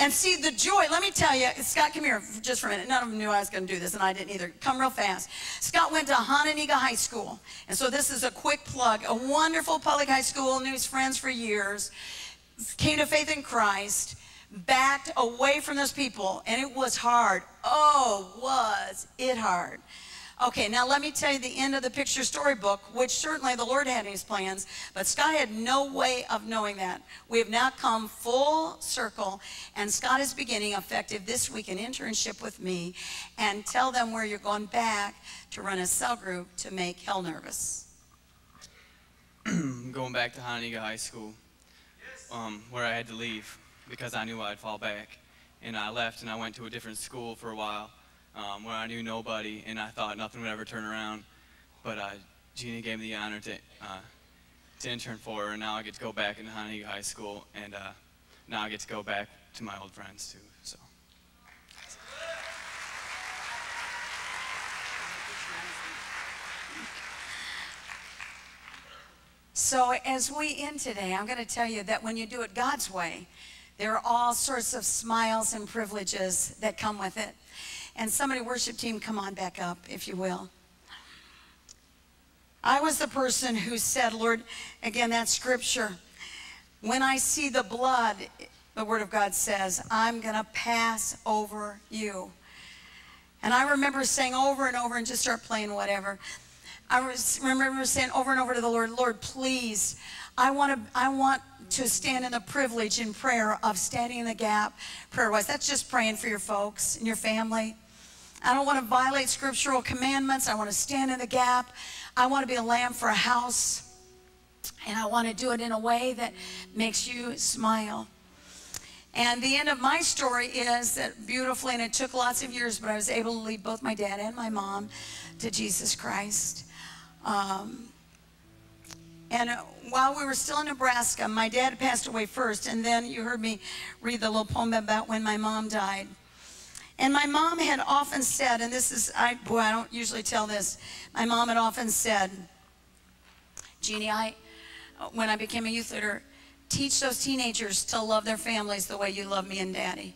And see the joy, let me tell you, Scott, come here just for a minute. None of them knew I was going to do this, and I didn't either. Come real fast. Scott went to Hononegah High School. And so this is a quick plug. A wonderful public high school, knew his friends for years came to faith in Christ, backed away from those people, and it was hard. Oh, was it hard. Okay, now let me tell you the end of the picture storybook, which certainly the Lord had in his plans, but Scott had no way of knowing that. We have now come full circle, and Scott is beginning effective this week an internship with me, and tell them where you're going back to run a cell group to make hell nervous. Going back to Hononegah High School, um, where I had to leave because I knew I'd fall back. And I left and I went to a different school for a while um, where I knew nobody and I thought nothing would ever turn around. But uh, Jeannie gave me the honor to, uh, to intern for her, and now I get to go back into Hononegah High School, and uh, now I get to go back to my old friends too. So. As we end today, I'm going to tell you that when you do it God's way, there are all sorts of smiles and privileges that come with it. And somebody, worship team, come on back up, if you will. I was the person who said, Lord, again, that scripture, when I see the blood, the word of God says, I'm going to pass over you. And I remember saying over and over and just start playing whatever. I was, remember saying over and over to the Lord, Lord, please, I want to, I want to stand in the privilege in prayer of standing in the gap prayer-wise. That's just praying for your folks and your family. I don't want to violate scriptural commandments. I want to stand in the gap. I want to be a lamb for a house. And I want to do it in a way that makes you smile. And the end of my story is that beautifully, and it took lots of years, but I was able to lead both my dad and my mom to Jesus Christ. Um, and uh, while we were still in Nebraska, my dad passed away first, and then you heard me read the little poem about when my mom died. And my mom had often said, and this is, I, boy, I don't usually tell this. My mom had often said, Jeannie, I, when I became a youth leader, teach those teenagers to love their families the way you love me and daddy.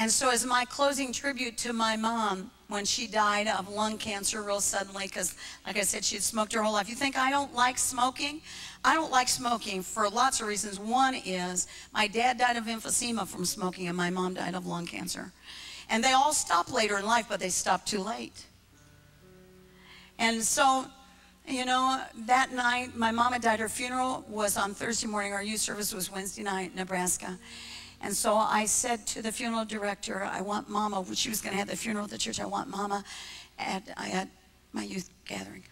And so as my closing tribute to my mom, when she died of lung cancer real suddenly, because like I said, she had smoked her whole life. You think I don't like smoking? I don't like smoking for lots of reasons. One is my dad died of emphysema from smoking and my mom died of lung cancer. And they all stop later in life, but they stop too late. And so, you know, that night, my mom had died. Her funeral was on Thursday morning. Our youth service was Wednesday night in Nebraska. And so I said to the funeral director, I want Mama, she was going to have the funeral at the church, I want Mama at, my youth gathering.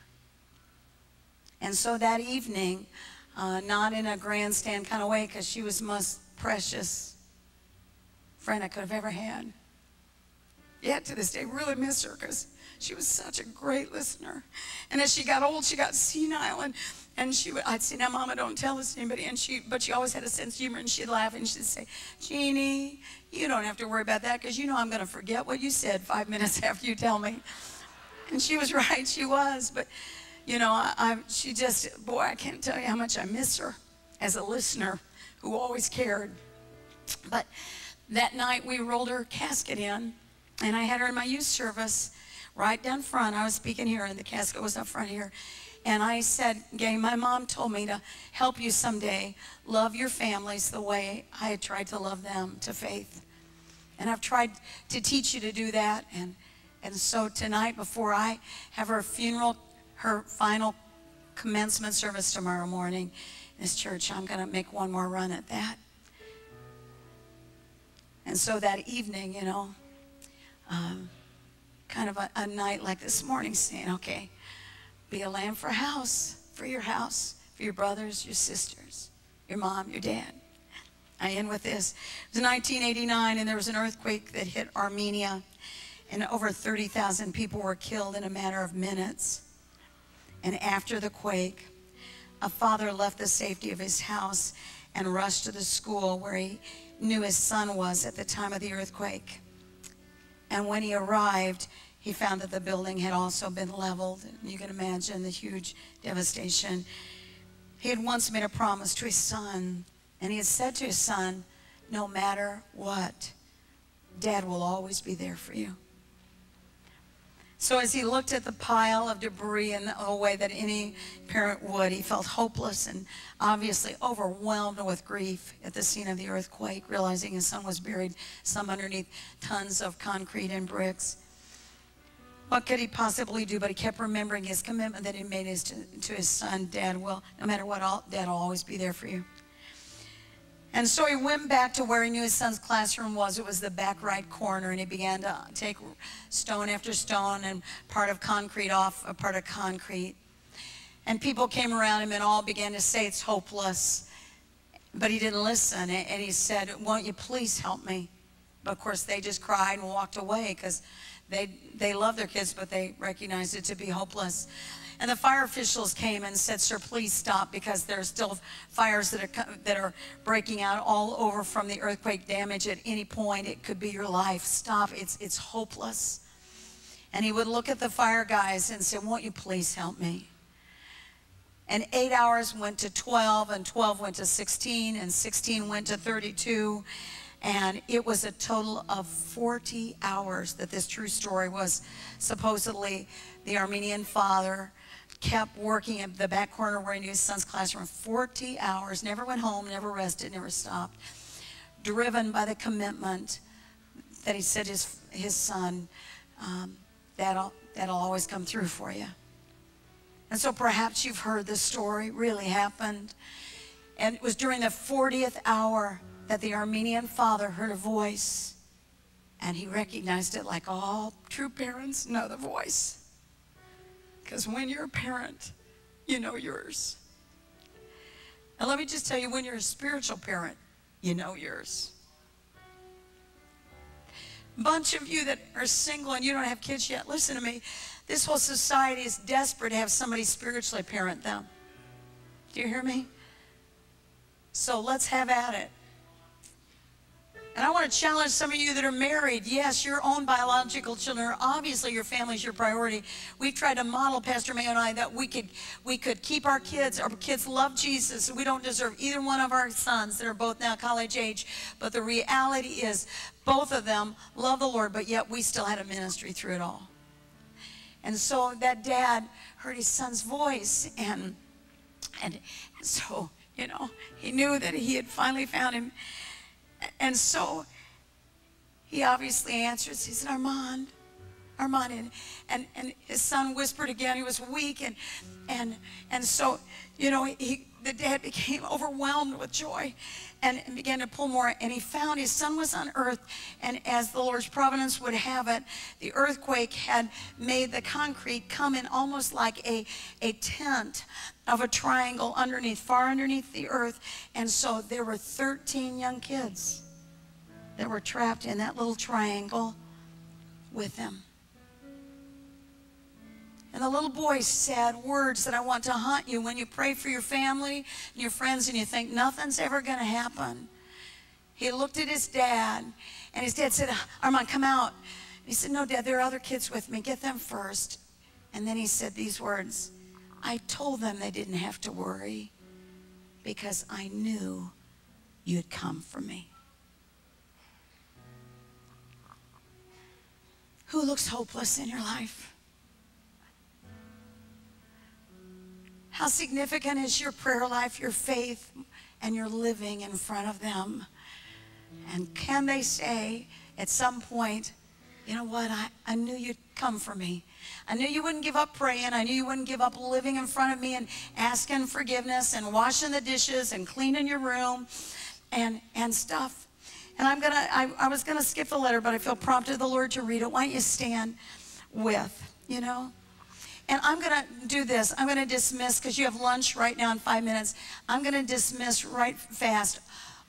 And so that evening, uh, not in a grandstand kind of way, because she was most precious friend I could have ever had. Yet to this day, really miss her because she was such a great listener. And as she got old, she got senile, and and she would, I'd say, now, Mama, don't tell this to anybody. And she, but she always had a sense of humor, and she'd laugh, and she'd say, Jeannie, you don't have to worry about that, because you know I'm going to forget what you said five minutes after you tell me. And she was right, she was. But, you know, I, I, she just, boy, I can't tell you how much I miss her as a listener who always cared. But that night, we rolled her casket in, and I had her in my youth service right down front. I was speaking here, and the casket was up front here. And I said, Gay, my mom told me to help you someday love your families the way I had tried to love them to faith. And I've tried to teach you to do that. And, and so tonight, before I have her funeral, her final commencement service tomorrow morning in this church, I'm going to make one more run at that. And so that evening, you know, um, kind of a, a night like this morning, saying, okay, be a lamb for house, for your house, for your brothers, your sisters, your mom, your dad. I end with this. It was 1989, and there was an earthquake that hit Armenia, and over 30,000 people were killed in a matter of minutes. And after the quake, a father left the safety of his house and rushed to the school where he knew his son was at the time of the earthquake. And when he arrived, he found that the building had also been leveled. You can imagine the huge devastation. He had once made a promise to his son, and he had said to his son, No matter what, dad will always be there for you. So as he looked at the pile of debris in the way that any parent would, he felt hopeless and obviously overwhelmed with grief at the scene of the earthquake, realizing his son was buried some underneath tons of concrete and bricks. What could he possibly do? But he kept remembering his commitment that he made his, to, to his son. Dad will, no matter what, I'll, Dad will always be there for you. And so he went back to where he knew his son's classroom was. It was the back right corner, and he began to take stone after stone and part of concrete off a part of concrete. And people came around him and all began to say it's hopeless. But he didn't listen, and he said, Won't you please help me? But of course, they just cried and walked away because they, they love their kids, but they recognize it to be hopeless. And the fire officials came and said, Sir, please stop because there are still fires that are, that are breaking out all over from the earthquake damage. At any point, it could be your life. Stop. It's, it's hopeless. And he would look at the fire guys and say, Won't you please help me? And eight hours went to 12, and 12 went to 16, and 16 went to 32. And it was a total of 40 hours that this true story was supposedly the Armenian father kept working at the back corner where he knew his son's classroom 40 hours, never went home, never rested, never stopped, driven by the commitment that he said his, his son, um, that'll, that'll always come through for you. And so perhaps you've heard this story really happened. And it was during the 40th hour that the Armenian father heard a voice. And he recognized it like all true parents know the voice. Because when you're a parent, you know yours. And let me just tell you, when you're a spiritual parent, you know yours. Bunch of you that are single and you don't have kids yet, listen to me. This whole society is desperate to have somebody spiritually parent them. Do you hear me? So let's have at it. And I want to challenge some of you that are married. Yes, your own biological children. are Obviously, your family's your priority. We've tried to model, Pastor Mayo and I, that we could we could keep our kids. Our kids love Jesus. We don't deserve either one of our sons that are both now college age. But the reality is, both of them love the Lord, but yet we still had a ministry through it all. And so that dad heard his son's voice, and and so you know he knew that he had finally found him. And so he obviously answers. He said, Armand, Armand. And, and, and his son whispered again. He was weak. And, and, and so, you know, he, the dad became overwhelmed with joy and, began to pull more. And he found his son was on earth. And as the Lord's providence would have it, the earthquake had made the concrete come in almost like a, a tent of a triangle underneath, far underneath the earth. And so there were 13 young kids that were trapped in that little triangle with him. And the little boy said words that I want to haunt you when you pray for your family and your friends and you think nothing's ever going to happen. He looked at his dad, and his dad said, Armand, come out. He said, No, Dad, there are other kids with me. Get them first. And then he said these words I told them they didn't have to worry because I knew you'd come for me. Who looks hopeless in your life? How significant is your prayer life, your faith, and your living in front of them? And can they say at some point, you know what, I, I knew you'd come for me. I knew you wouldn't give up praying. I knew you wouldn't give up living in front of me and asking forgiveness and washing the dishes and cleaning your room and, and stuff. And I'm gonna, I, I was gonna skip the letter, but I feel prompted the Lord to read it. Why don't you stand with, you know? And I'm going to do this. I'm going to dismiss, because you have lunch right now in five minutes. I'm going to dismiss right fast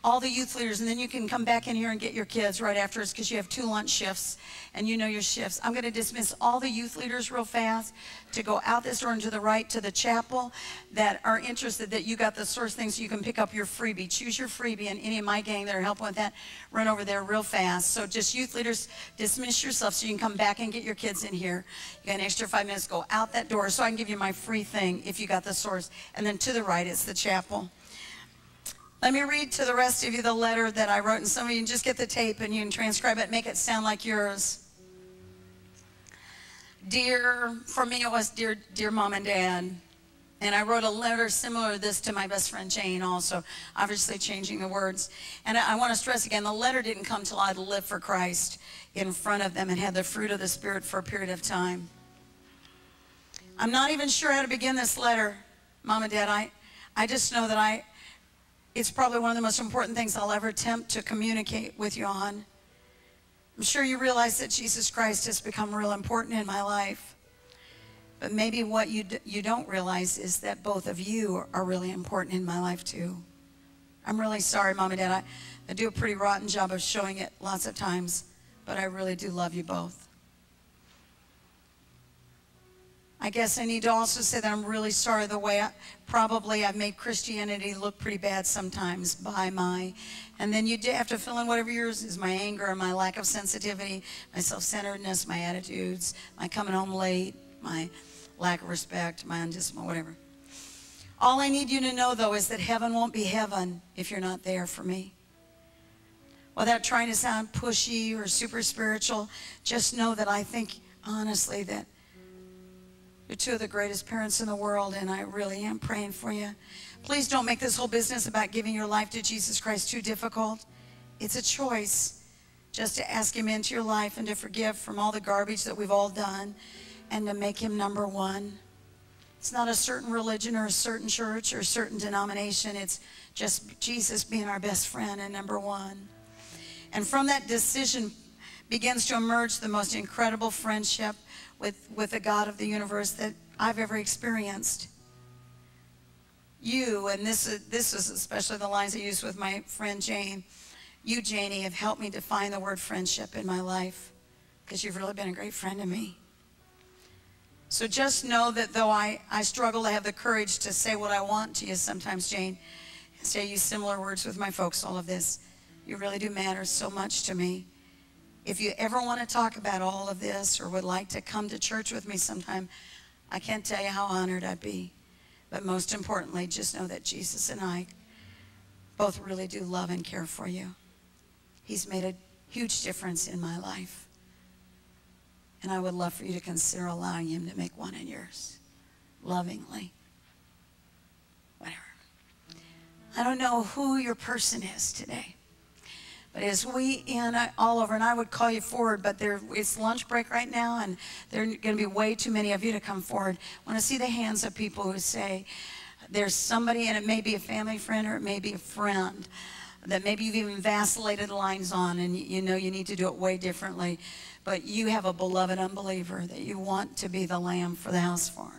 all the youth leaders, and then you can come back in here and get your kids right afterwards because you have two lunch shifts and you know your shifts. I'm going to dismiss all the youth leaders real fast to go out this door and to the right to the chapel that are interested that you got the source thing so you can pick up your freebie. Choose your freebie, and any of my gang that are helping with that, run over there real fast. So just youth leaders, dismiss yourself so you can come back and get your kids in here. You got an extra five minutes, go out that door so I can give you my free thing if you got the source. And then to the right is the chapel. Let me read to the rest of you the letter that I wrote, and some of you can just get the tape and you can transcribe it, make it sound like yours. Dear, for me it was dear, dear mom and dad. And I wrote a letter similar to this to my best friend Jane, also, obviously changing the words. And I, I want to stress again the letter didn't come till I'd lived for Christ in front of them and had the fruit of the Spirit for a period of time. I'm not even sure how to begin this letter, Mom and Dad. I, I just know that I, it's probably one of the most important things I'll ever attempt to communicate with you on. I'm sure you realize that Jesus Christ has become real important in my life. But maybe what you, you don't realize is that both of you are really important in my life too. I'm really sorry, Mom and Dad. I, I do a pretty rotten job of showing it lots of times, but I really do love you both. I guess I need to also say that I'm really sorry the way I, probably I've made Christianity look pretty bad sometimes by my, and then you have to fill in whatever yours is my anger, my lack of sensitivity, my self centeredness, my attitudes, my coming home late, my lack of respect, my undiscipline, whatever. All I need you to know though is that heaven won't be heaven if you're not there for me. Without trying to sound pushy or super spiritual, just know that I think honestly that you're two of the greatest parents in the world, and I really am praying for you. Please don't make this whole business about giving your life to Jesus Christ too difficult. It's a choice just to ask Him into your life and to forgive from all the garbage that we've all done and to make Him number one. It's not a certain religion or a certain church or a certain denomination. It's just Jesus being our best friend and number one. And from that decision begins to emerge the most incredible friendship with, with the God of the universe that I've ever experienced. You, and this is, this is especially the lines I used with my friend Jane, you, Janie, have helped me define the word friendship in my life because you've really been a great friend to me. So just know that though I, I struggle to have the courage to say what I want to you sometimes, Jane, and say I use similar words with my folks, all of this, you really do matter so much to me. If you ever want to talk about all of this or would like to come to church with me sometime, I can't tell you how honored I'd be. But most importantly, just know that Jesus and I both really do love and care for you. He's made a huge difference in my life. And I would love for you to consider allowing him to make one in yours. Lovingly. Whatever. I don't know who your person is today. As we in all over, and I would call you forward, but there it's lunch break right now, and there are going to be way too many of you to come forward. I want to see the hands of people who say there's somebody, and it may be a family friend or it may be a friend that maybe you've even vacillated lines on, and you, you know you need to do it way differently. But you have a beloved unbeliever that you want to be the lamb for the house for.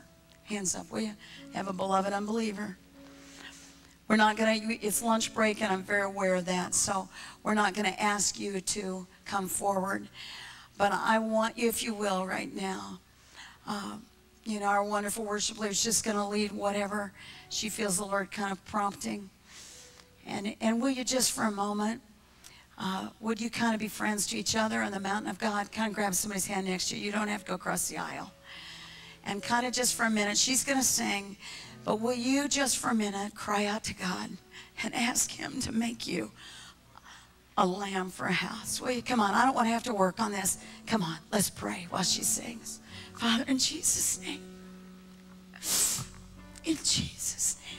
Hands up, will you? Have a beloved unbeliever. We're not going to, it's lunch break, and I'm very aware of that. So we're not going to ask you to come forward. But I want you, if you will, right now. Uh, you know, our wonderful worship leader is just going to lead whatever she feels the Lord kind of prompting. And, and will you just for a moment, uh, would you kind of be friends to each other on the mountain of God? Kind of grab somebody's hand next to you. You don't have to go across the aisle. And kind of just for a minute, she's going to sing. But will you just for a minute cry out to God and ask Him to make you a lamb for a house? Will you? Come on, I don't want to have to work on this. Come on, let's pray while she sings. Father, in Jesus' name. In Jesus' name.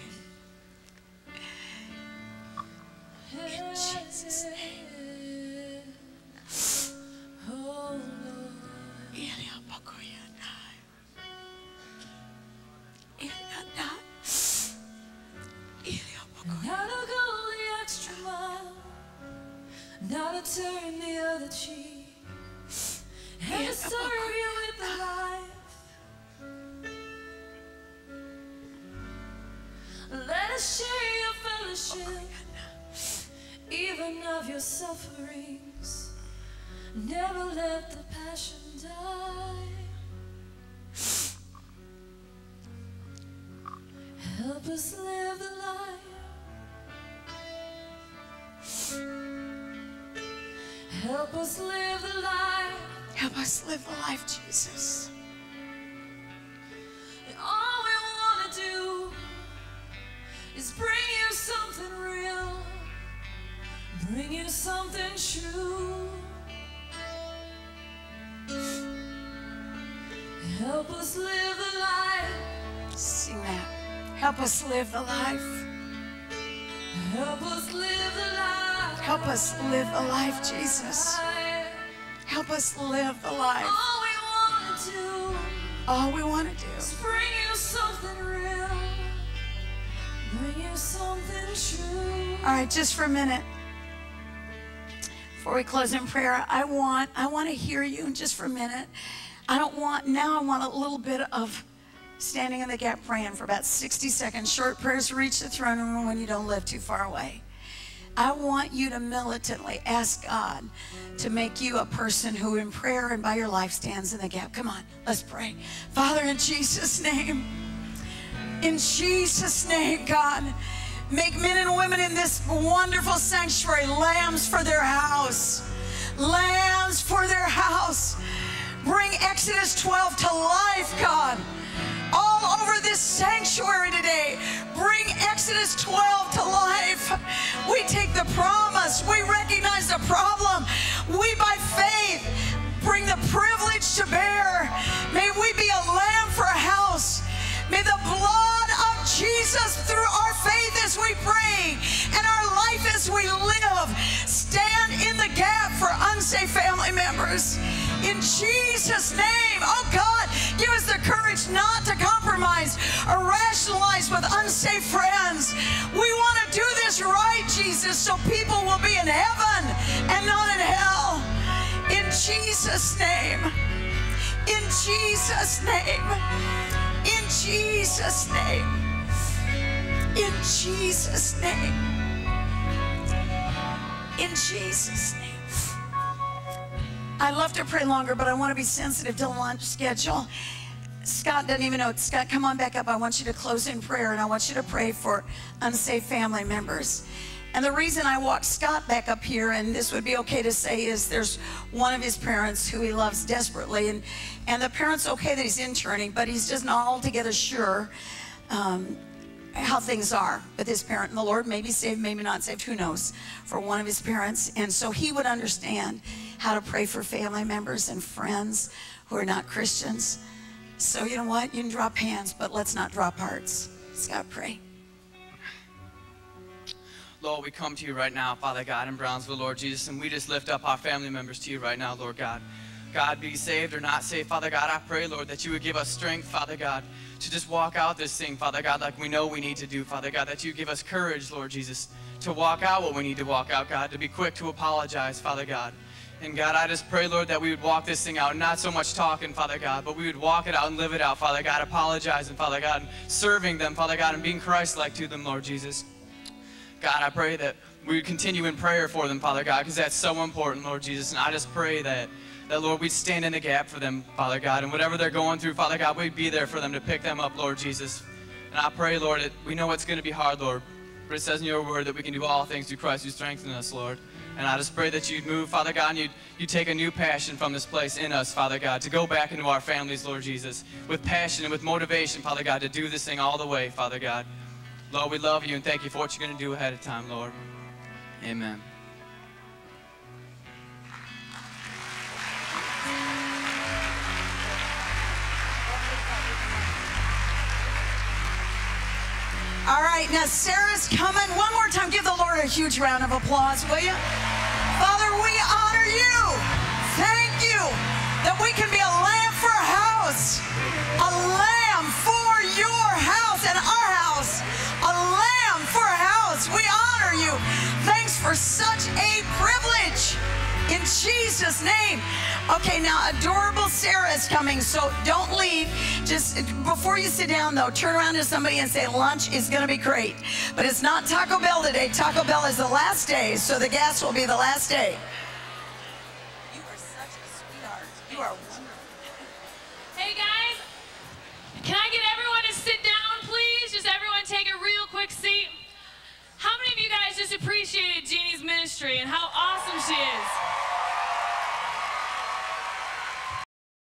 In Jesus' name. Not to go the extra mile, not to turn the other cheek, and to serve you with a life. Let us share your fellowship, even of your sufferings. Never let the passion die. Help us live the life. Help us live the life. Help us live the life, Jesus. And all we want to do is bring you something real, bring you something true. Help us live the life. Sing that. Help us live the life. Help us live the life. Help us live the life, Jesus. Help us live the life. All we want to do All we want to do. is bring you something real. Bring you something true. All right, just for a minute. Before we close in prayer, I want I want to hear you just for a minute. I don't want now I want a little bit of standing in the gap praying for about 60 seconds. Short prayers reach the throne room when you don't live too far away. I want you to militantly ask God to make you a person who in prayer and by your life stands in the gap. Come on, let's pray. Father, in Jesus' name, in Jesus' name, God, make men and women in this wonderful sanctuary lambs for their house. Lambs for their house. Bring Exodus 12 to life, God. Over this sanctuary today. Bring Exodus 12 to life. We take the promise. We recognize the problem. We, by faith, bring the privilege to bear. May we be a lamb for a house. May the blood of Jesus through our faith as we pray and our life as we live stand in the gap for unsafe family members. In Jesus' name, oh God, give us the courage not to compromise or rationalize with unsafe friends. We want to do this right, Jesus, so people will be in heaven and not in hell. In Jesus' name. In Jesus' name. In Jesus' name. In Jesus' name. In Jesus' name. I'd love to pray longer, but I want to be sensitive to lunch schedule. Scott doesn't even know. Scott, come on back up. I want you to close in prayer, and I want you to pray for unsafe family members. And the reason I walked Scott back up here, and this would be okay to say, is there's one of his parents who he loves desperately, and and the parent's okay that he's interning, but he's just not altogether sure um, how things are with his parent. And the Lord may be saved, maybe not saved, who knows, for one of his parents. And so he would understand how to pray for family members and friends who are not Christians. So you know what? You can drop hands, but let's not drop hearts. Scott, pray. Lord, we come to you right now, Father God, in Brownsville, Lord Jesus, and we just lift up our family members to you right now, Lord God. God, be saved or not saved, Father God, I pray, Lord, that you would give us strength, Father God, to just walk out this thing, Father God, like we know we need to do, Father God, that you give us courage, Lord Jesus, to walk out what we need to walk out, God, to be quick to apologize, Father God. And God, I just pray, Lord, that we would walk this thing out, not so much talking, Father God, but we would walk it out and live it out, Father God, apologizing, Father God, and serving them, Father God, and being Christ-like to them, Lord Jesus. God, I pray that we would continue in prayer for them, Father God, because that's so important, Lord Jesus. And I just pray that, that, Lord, we'd stand in the gap for them, Father God. And whatever they're going through, Father God, we'd be there for them to pick them up, Lord Jesus. And I pray, Lord, that we know it's going to be hard, Lord. But it says in your word that we can do all things through Christ who strengthens us, Lord. And I just pray that you'd move, Father God, and you'd, you'd take a new passion from this place in us, Father God, to go back into our families, Lord Jesus, with passion and with motivation, Father God, to do this thing all the way, Father God. Lord, we love you and thank you for what you're going to do ahead of time, Lord. Amen. All right, now Sarah's coming. One more time, give the Lord a huge round of applause, will you? Father, we honor you. Thank you that we can be a lamb for a house, a lamb for your house and our house, a lamb for a house. We honor you. Thanks for such a privilege. In Jesus' name. Okay, now adorable Sarah is coming, so don't leave. Just before you sit down, though, turn around to somebody and say, Lunch is going to be great. But it's not Taco Bell today. Taco Bell is the last day, so the gas will be the last day. You are such a sweetheart. You are wonderful. Hey guys, can I get everyone to sit down, please? Just everyone take a real quick seat. How many of you guys just appreciated Jeannie's ministry and how awesome she is?